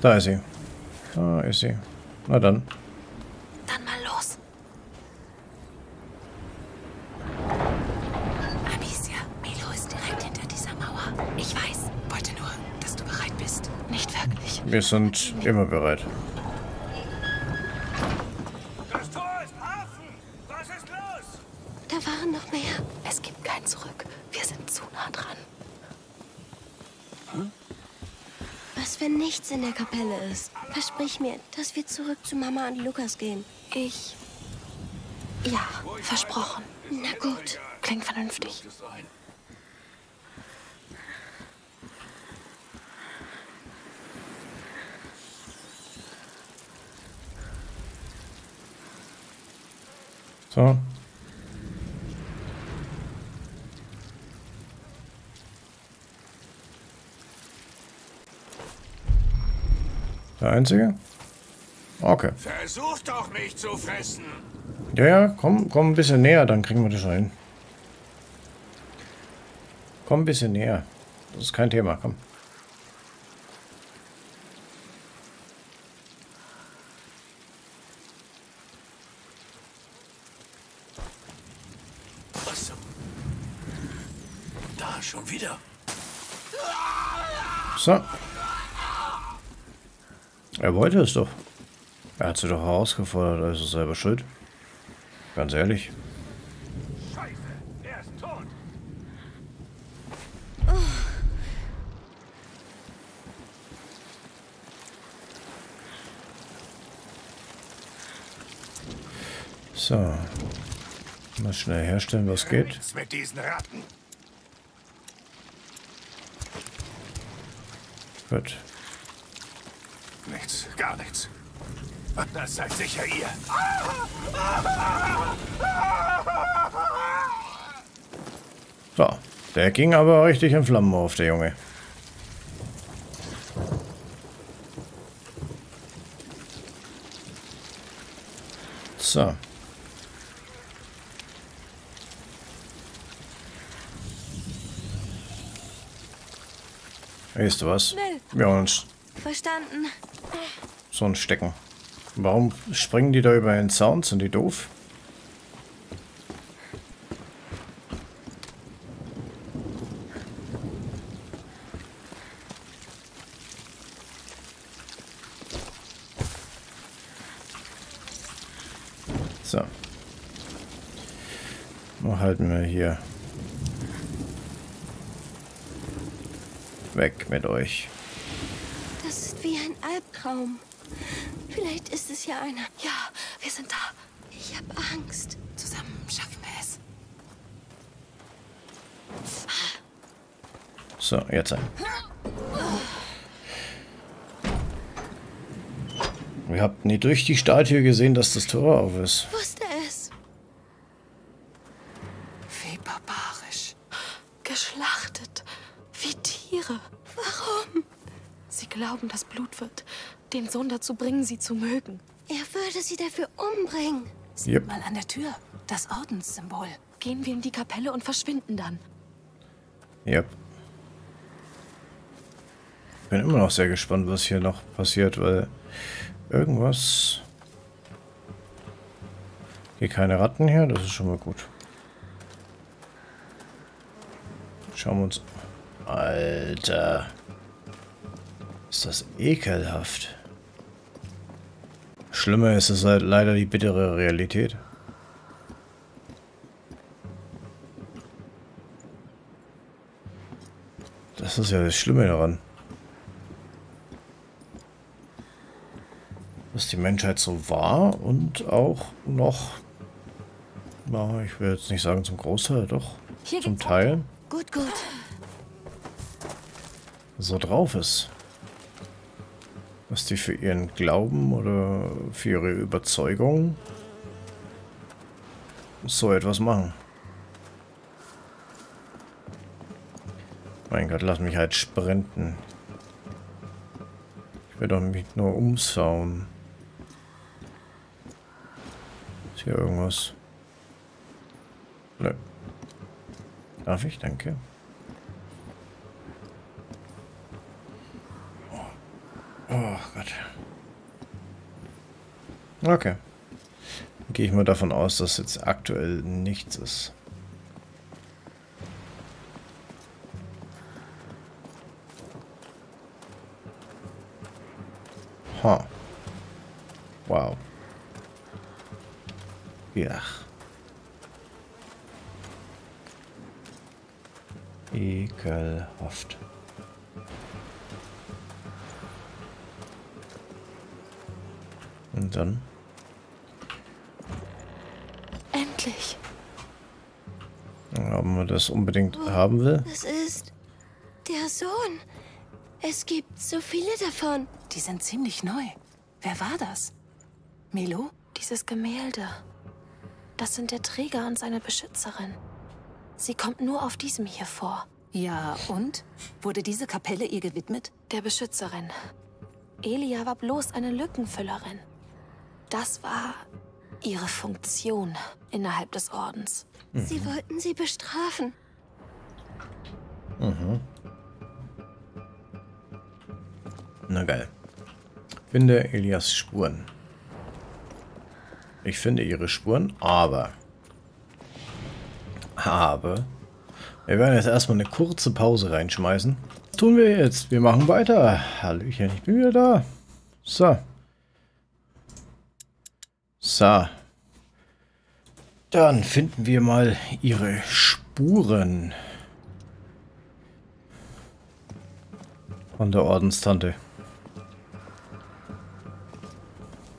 Da ist sie. Da ist sie. Na dann. Dann mal los. Amicia, Milo ist direkt hinter dieser Mauer. Ich weiß. Wollte nur, dass du bereit bist. Nicht wirklich. Wir sind immer bereit. Das Tor ist offen! Was ist los? Da waren noch mehr. Es gibt kein Zurück. Wir sind zu nah dran. Was, wenn nichts in der Kapelle ist? Versprich mir, dass wir zurück zu Mama und Lukas gehen. Ich. Ja, versprochen. Na gut. Klingt vernünftig. So. Der einzige? Okay. Versuch doch mich zu fressen! Ja, ja, komm, komm ein bisschen näher, dann kriegen wir das schon hin. Komm ein bisschen näher. Das ist kein Thema, komm. Was. Da, schon wieder. So. Er wollte es doch. Hat sie doch herausgefordert, also selber schuld. Ganz ehrlich. Scheiße, er ist tot. So. Mal schnell herstellen, was geht. Mit diesen Ratten. Gut. Nichts, gar nichts. Das seid sicher ihr. So, der ging aber richtig in Flammen auf, der Junge. So. Weißt du was? Schnell. Wir uns. Verstanden. So ein Stecken. Warum springen die da über den Zaun? Sind die doof? So. Wo halten wir hier? Weg mit euch. Das ist wie ein Albtraum. Vielleicht ist es ja einer. Ja, wir sind da. Ich habe Angst. Zusammen schaffen wir es. So, jetzt ein. Ihr habt nie durch die Stahltür gesehen, dass das Tor auf ist. Wusste es. Wie barbarisch. Geschlachtet. Wie Tiere. Warum? Sie glauben, das Blut wird den Sohn dazu bringen, sie zu mögen. Er würde sie dafür umbringen. Sieh Yep. mal an der Tür. Das Ordenssymbol. Gehen wir in die Kapelle und verschwinden dann. Yep. Bin immer noch sehr gespannt, was hier noch passiert, weil irgendwas... Hier keine Ratten hier, das ist schon mal gut. Schauen wir uns... Alter. Ist das ekelhaft. Schlimmer ist es halt leider die bittere Realität. Das ist ja das Schlimme daran. Dass die Menschheit so war und auch noch, na, ich will jetzt nicht sagen zum Großteil, doch Hier zum Teil Gut, gut. so drauf ist. Was die für ihren Glauben oder für ihre Überzeugung so etwas machen. Mein Gott, lass mich halt sprinten. Ich will doch mich nur umsauen. Ist hier irgendwas? Nö. Darf ich? Danke. Oh Gott. Okay. Gehe ich mal davon aus, dass jetzt aktuell nichts ist. Ha. Wow. Ja. Ekelhaft. Und dann? Endlich. Ob man das unbedingt haben will? Das ist der Sohn. Es gibt so viele davon. Die sind ziemlich neu. Wer war das? Melo? Dieses Gemälde. Das sind der Träger und seine Beschützerin. Sie kommt nur auf diesem hier vor. Ja, und? Wurde diese Kapelle ihr gewidmet? Der Beschützerin. Elia war bloß eine Lückenfüllerin. Das war ihre Funktion innerhalb des Ordens. Sie wollten sie bestrafen. Na geil. Finde Elias Spuren. Ich finde ihre Spuren, aber... Aber... Wir werden jetzt erstmal eine kurze Pause reinschmeißen. Was tun wir jetzt? Wir machen weiter. Hallöchen, ich bin wieder da. So. So. Dann finden wir mal ihre Spuren. Von der Ordenstante.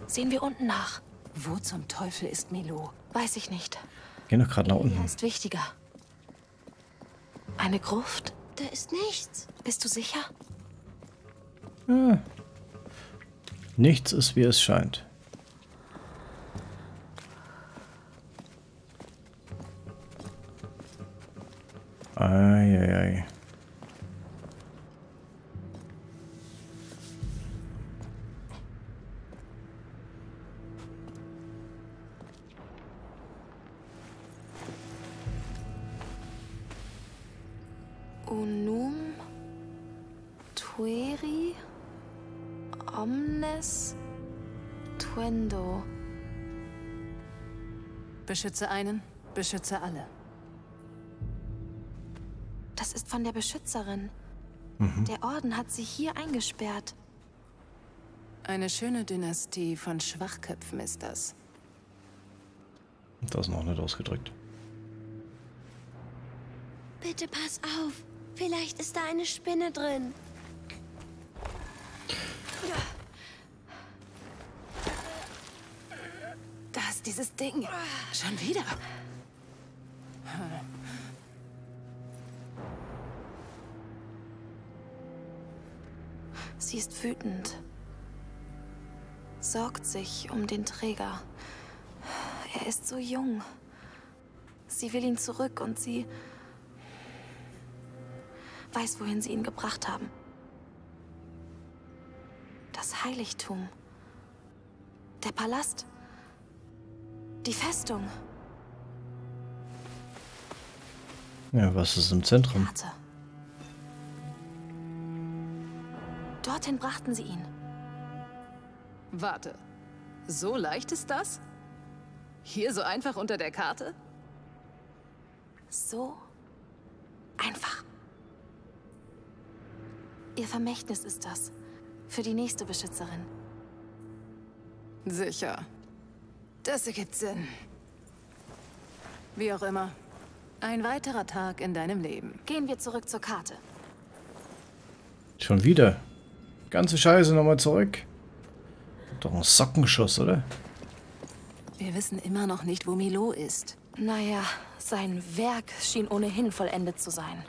Sehen wir unten nach. Wo zum Teufel ist Melo? Weiß ich nicht. Geh doch gerade nach unten. ist wichtiger. Eine Gruft? Da ist nichts. Bist du sicher? Nichts ist, wie es scheint. Eieiei. Unum, Tueri, Omnes, Tuendo. Beschütze einen, beschütze alle. Das ist von der Beschützerin. Der Orden hat sie hier eingesperrt. Eine schöne Dynastie von Schwachköpfen ist das. Das noch nicht ausgedrückt. Bitte pass auf. Vielleicht ist da eine Spinne drin. Da ist dieses Ding. Schon wieder. Sie ist wütend. Sorgt sich um den Träger. Er ist so jung. Sie will ihn zurück und sie weiß, wohin sie ihn gebracht haben. Das Heiligtum. Der Palast. Die Festung. Ja, was ist im Zentrum? Warte. Dorthin brachten sie ihn. Warte. So leicht ist das? Hier so einfach unter der Karte? So einfach. Ihr Vermächtnis ist das. Für die nächste Beschützerin. Sicher. Das ergibt Sinn. Wie auch immer. Ein weiterer Tag in deinem Leben. Gehen wir zurück zur Karte. Schon wieder. Ganze Scheiße nochmal zurück. Doch ein Sockenschuss, oder? Wir wissen immer noch nicht, wo Milo ist. Naja, sein Werk schien ohnehin vollendet zu sein.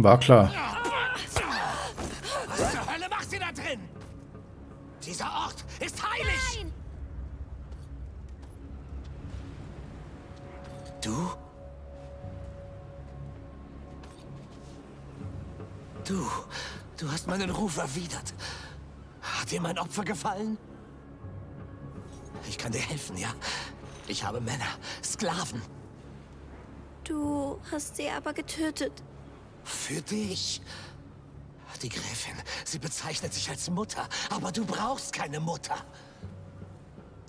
War klar. Was zur Hölle macht sie da drin? Dieser Ort ist heilig! Du? Du, du hast meinen Ruf erwidert. Hat dir mein Opfer gefallen? Ich kann dir helfen, ja? Ich habe Männer, Sklaven. Du hast sie aber getötet. Für dich. Die Gräfin, sie bezeichnet sich als Mutter, aber du brauchst keine Mutter.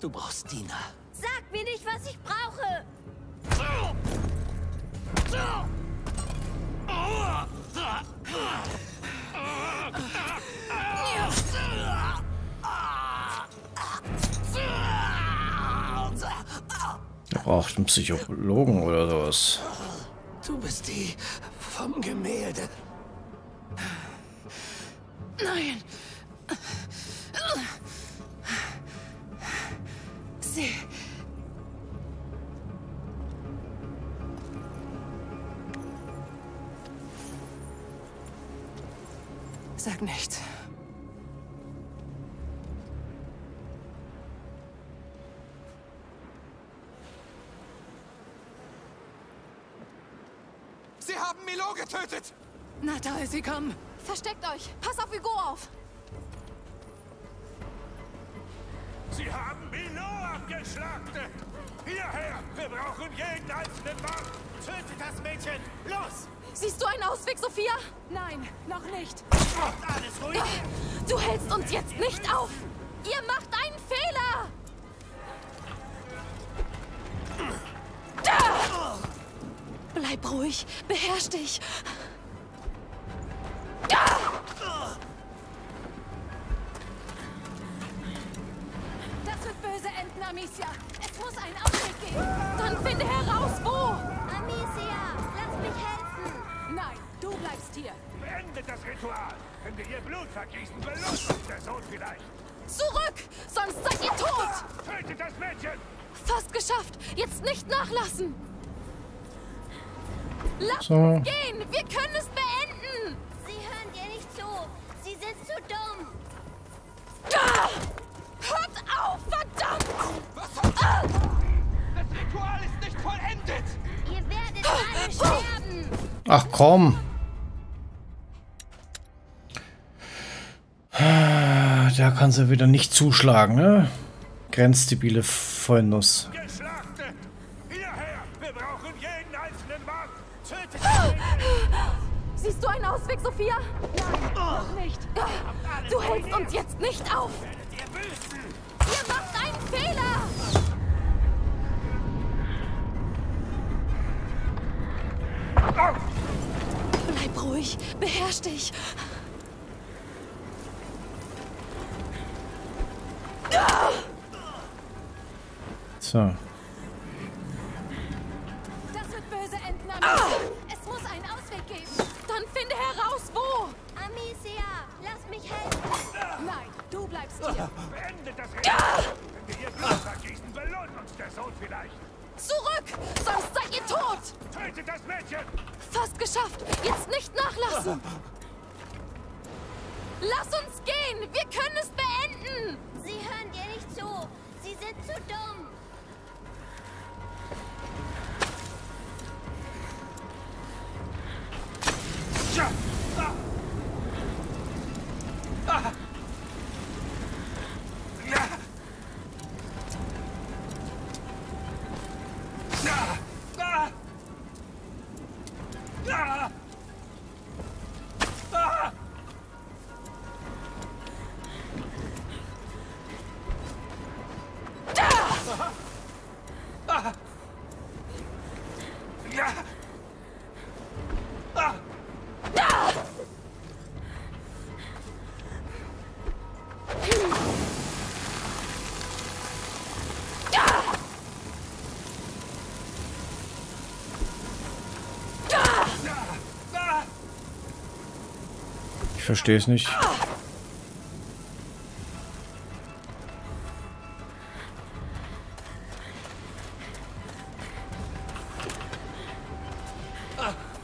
Du brauchst Diener. Sag mir nicht, was ich brauche. Er braucht einen Psychologen oder sowas. Du bist die vom Gemälde. Nein! Sie. Sag nichts. Getötet! Na, sie, komm! Versteckt euch! Pass auf Hugo auf! Sie haben Milo abgeschlachtet! Hierher! Wir brauchen jeden einzelnen Mann! Tötet das Mädchen! Los! Siehst du einen Ausweg, Sophia? Nein, noch nicht! Macht alles ruhig! Du hältst uns jetzt nicht auf! Ihr macht einen Fehler! Da! Bleib ruhig, beherrsch dich. Das wird böse enden, Amicia! Es muss einen Ausweg geben! Dann finde heraus, wo! Amicia, lass mich helfen. Nein, du bleibst hier! Beendet das Ritual! Könnt ihr ihr Blut vergießen, belustigt der Sohn vielleicht! Zurück! Sonst seid ihr tot! Tötet das Mädchen! Fast geschafft! Jetzt nicht nachlassen! Lass so. uns gehen! Wir können es beenden! Sie hören dir nicht zu! Sie sind zu dumm! Da! Hört auf, verdammt! Was hat ah! Das Ritual ist nicht vollendet! Ihr werdet ah! alle ah! sterben! Ach komm! Ah, da kann sie wieder nicht zuschlagen, ne? Grenzdebile Vollnuss. Ja. Ausweg, Sophia? Nein, noch nicht. Du hältst uns jetzt nicht auf! Ihr macht einen Fehler! Bleib ruhig, beherrsch dich. So. Ich verstehe es nicht.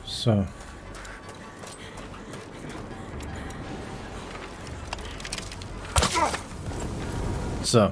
So. So.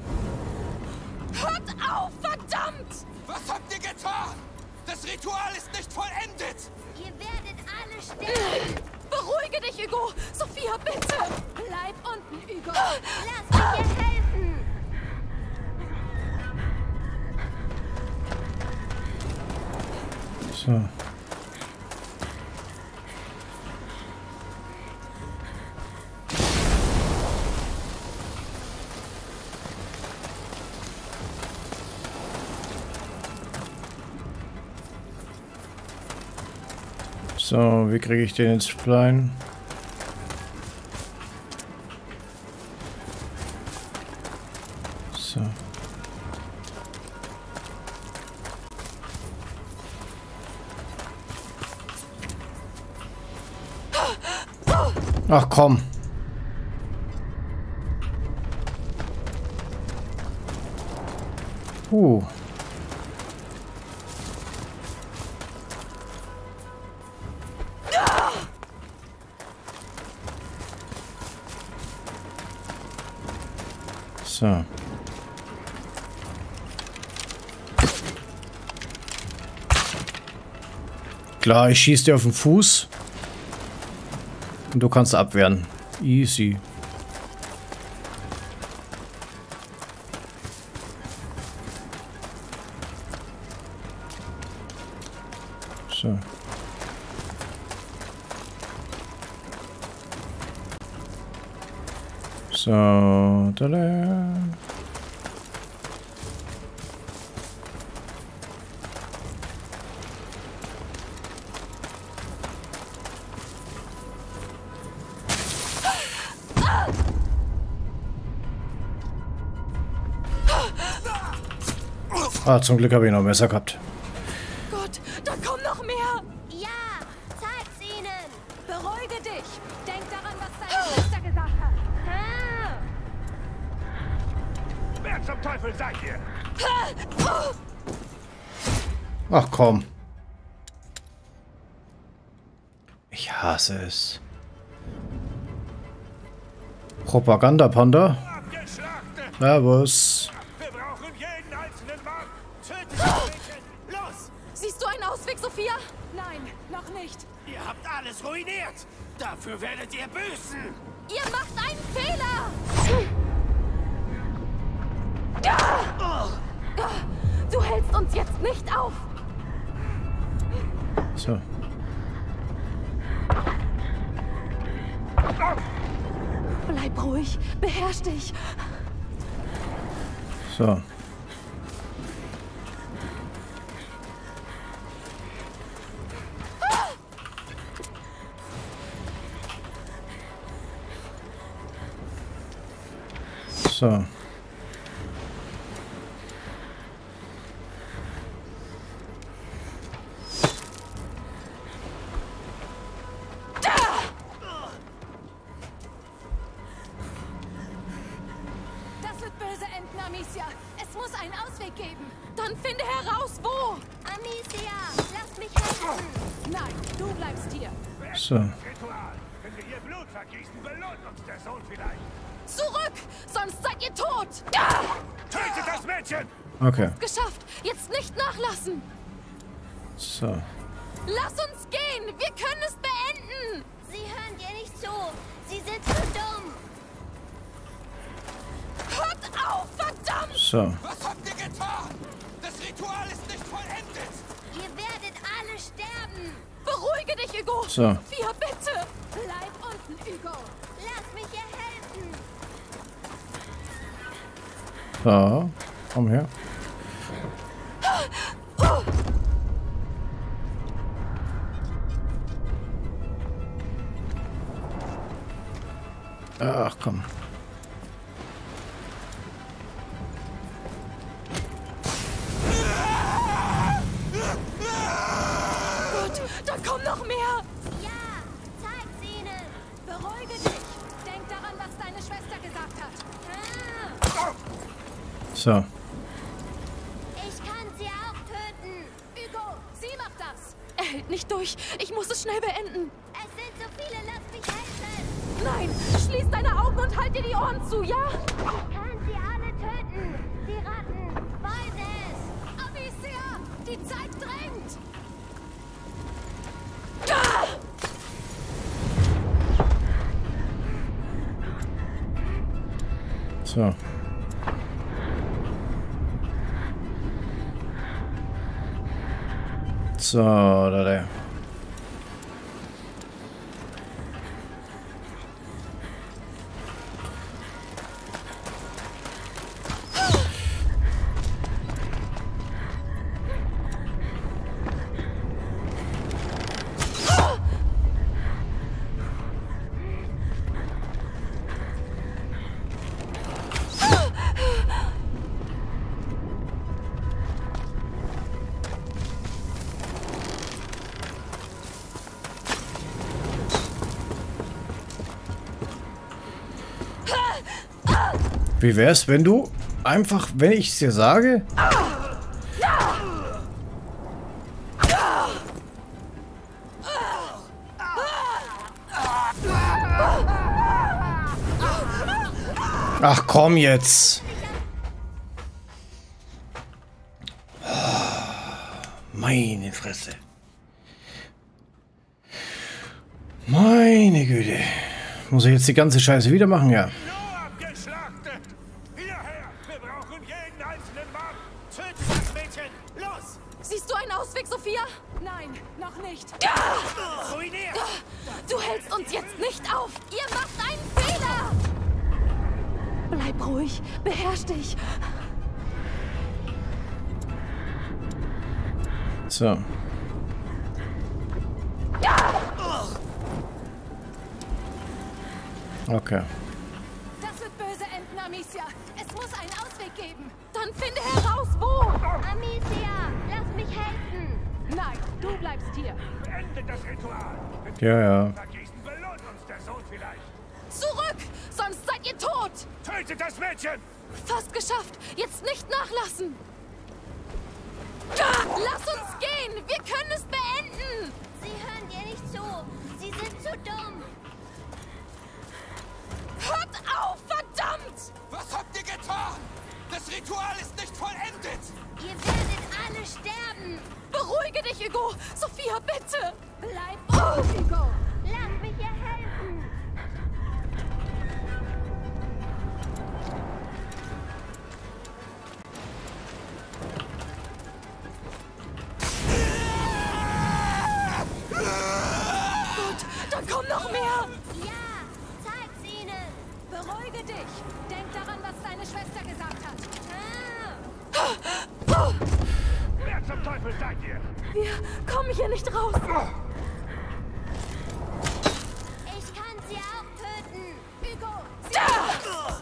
Wie kriege ich den ins Spline? So. Ach komm. Klar, ich schieße dir auf den Fuß. Und du kannst abwehren. Easy. Ah, zum Glück habe ich noch ein Messer gehabt. Gott, da kommen noch mehr. Ja, zeig's ihnen. Beruhige dich. Denk daran, was deine Schwester gesagt hat. Ah. Wer zum Teufel seid ihr? Ach komm. Ich hasse es. Propaganda-Panda? Servus. Wie wär's, wenn du einfach, wenn ich es dir sage? Ach komm jetzt. Meine Fresse. Meine Güte. Muss ich jetzt die ganze Scheiße wieder machen, ja? Sophia? Nein, noch nicht. Ruiniert! Du hältst uns jetzt nicht auf! Ihr macht einen Fehler! Bleib ruhig, beherrsch dich. So. Okay. Das wird böse enden, Amicia. Es muss einen Ausweg geben. Dann finde heraus, wo! Amicia, lass mich helfen. Nein, du bleibst hier. Beendet das Ritual! Ja, ja. vergießen, belohnt uns der Sohn vielleicht! Zurück! Sonst seid ihr tot! Tötet das Mädchen! Fast geschafft! Jetzt nicht nachlassen! Lass uns gehen! Wir können es beenden! Sie hören dir nicht zu. Sie sind zu dumm. Hört auf, verdammt! Was habt ihr getan? Das Ritual ist nicht vollendet! Ihr werdet alle sterben! Beruhige dich, Hugo! Sophia, bitte! Bleib ruhig, oh. Hugo! Lass mich ihr helfen! Gut, dann kommen noch mehr! Deine Schwester gesagt hat. Wer zum Teufel seid ihr? Wir kommen hier nicht raus. Ich kann sie auch töten. Hugo!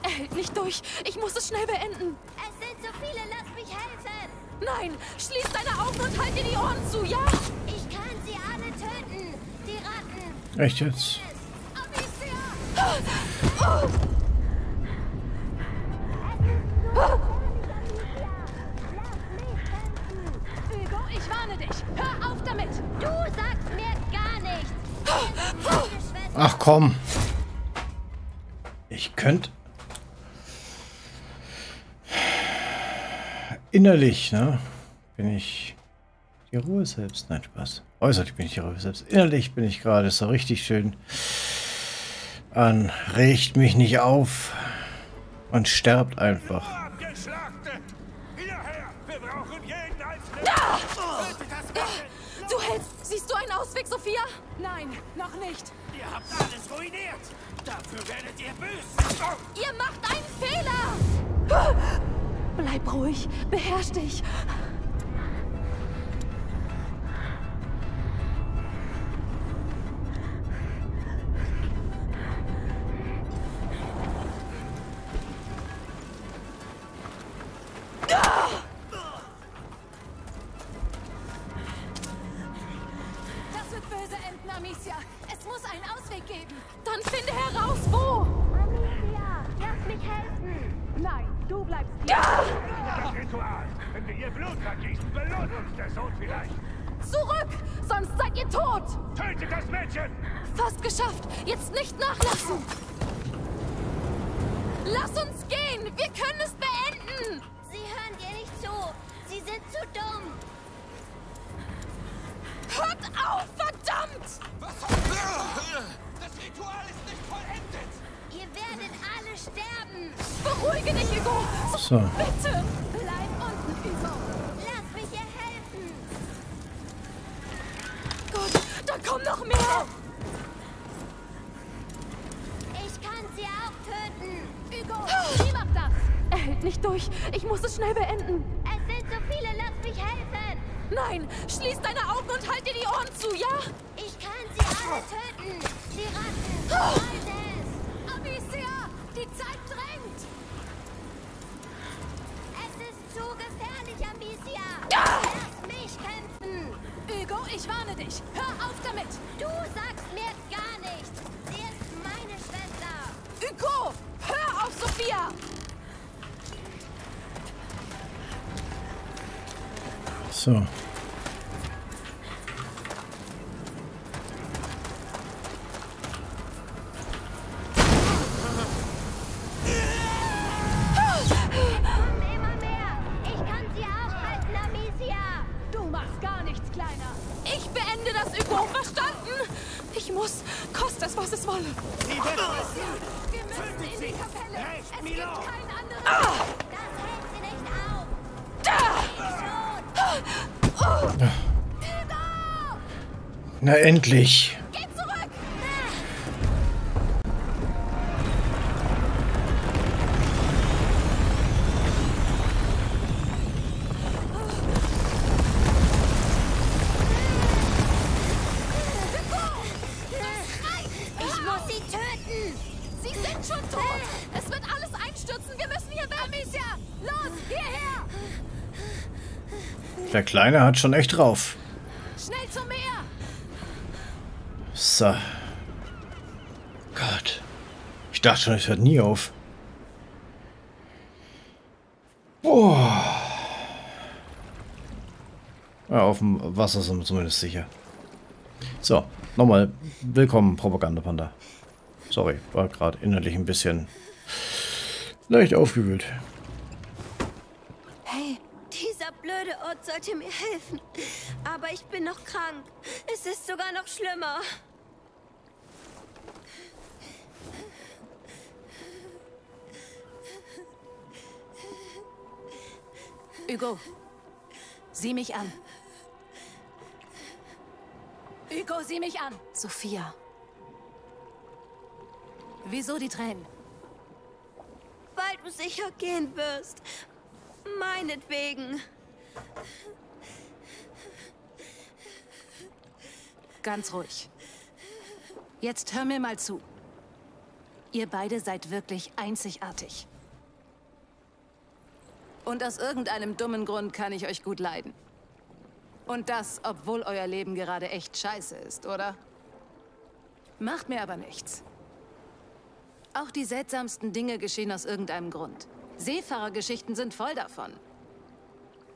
Er hält nicht durch. Ich muss es schnell beenden. Es sind so viele, lass mich helfen. Nein, schließ deine Augen und halt dir die Ohren zu, ja? Ich kann sie alle töten. Die Ratten. Echt jetzt? Amicia! Hugo, ich warne dich! Hör auf damit! Du sagst mir gar nichts. Sie ist meine Schwester. Ach komm. Ich könnte... Innerlich, ne? Bin ich die Ruhe selbst. Nein, Spaß. Äußerlich bin ich die Ruhe selbst. Innerlich bin ich gerade so richtig schön an. Regt mich nicht auf. Und sterbt einfach. Ausweg, Sophia? Nein, noch nicht. Ihr habt alles ruiniert! Dafür werdet ihr büßen! Ihr macht einen Fehler! Bleib ruhig. Beherrsch dich. Das Amicia. Es muss einen Ausweg geben. Dann finde heraus, wo. Amicia, lass mich helfen. Nein, du bleibst hier. Das Ritual! Wenn wir ihr Blut vergießen, belohnt uns der Sohn vielleicht! Zurück, sonst seid ihr tot. Tötet das Mädchen! Fast geschafft. Jetzt nicht nachlassen. Lass uns gehen. Wir können es beenden. Sie hören dir nicht zu. Sie sind zu dumm. Hört auf, verdammt! Das Ritual ist nicht vollendet! Ihr werdet alle sterben. Beruhige dich, Hugo. So. Bitte. Bleib unten, Hugo. Lass mich ihr helfen. Gut, da kommen noch mehr. Ich kann sie auch töten. Hugo, wie macht das? Er hält nicht durch. Ich muss es schnell beenden. Es sind so viele, lass mich helfen. Nein, schließ deine Augen und halt dir die Ohren zu, ja? Ich kann sie alle töten. Die Ratten. Wollt es. Amicia, die Zeit drängt. Es ist zu gefährlich, Amicia. Lass mich kämpfen. Hugo, ich warne dich. Hör auf damit. Du sagst mir gar nichts. Sie ist meine Schwester. Hugo, hör auf, Sophia. So. Hierher. Der Kleine hat schon echt drauf. So. Gott. Ich dachte schon, es hört nie auf. Boah. Ja, auf dem Wasser sind wir zumindest sicher. So, nochmal willkommen, Propagandapanda. Sorry, war gerade innerlich ein bisschen leicht aufgewühlt. Hey, dieser blöde Ort sollte mir helfen. Aber ich bin noch krank. Es ist sogar noch schlimmer. Hugo, sieh mich an. Hugo, sieh mich an. Sophia. Wieso die Tränen? weil du sicher gehen wirst. Meinetwegen. Ganz ruhig. Jetzt hör mir mal zu. Ihr beide seid wirklich einzigartig. Und aus irgendeinem dummen Grund kann ich euch gut leiden. Und das, obwohl euer Leben gerade echt scheiße ist, oder? Macht mir aber nichts. Auch die seltsamsten Dinge geschehen aus irgendeinem Grund. Seefahrergeschichten sind voll davon.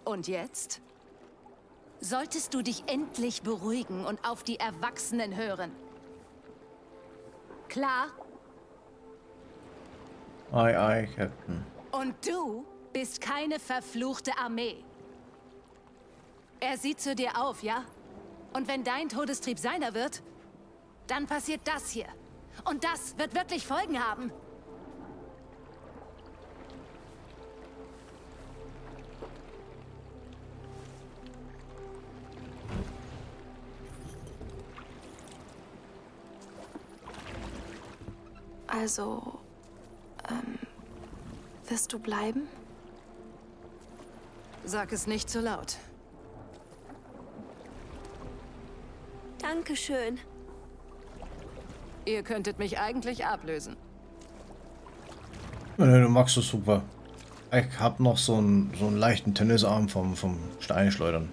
Und jetzt? Solltest du dich endlich beruhigen und auf die Erwachsenen hören. Klar? Ei, ei, Captain. Und du bist keine verfluchte Armee. Er sieht zu dir auf, ja? Und wenn dein Todestrieb seiner wird, dann passiert das hier. Und das wird wirklich Folgen haben. Also, ähm, wirst du bleiben? Sag es nicht zu laut. Dankeschön. Ihr könntet mich eigentlich ablösen. Nee, du magst es super. Ich hab noch so einen, so einen leichten Tennisarm vom, vom Steinschleudern.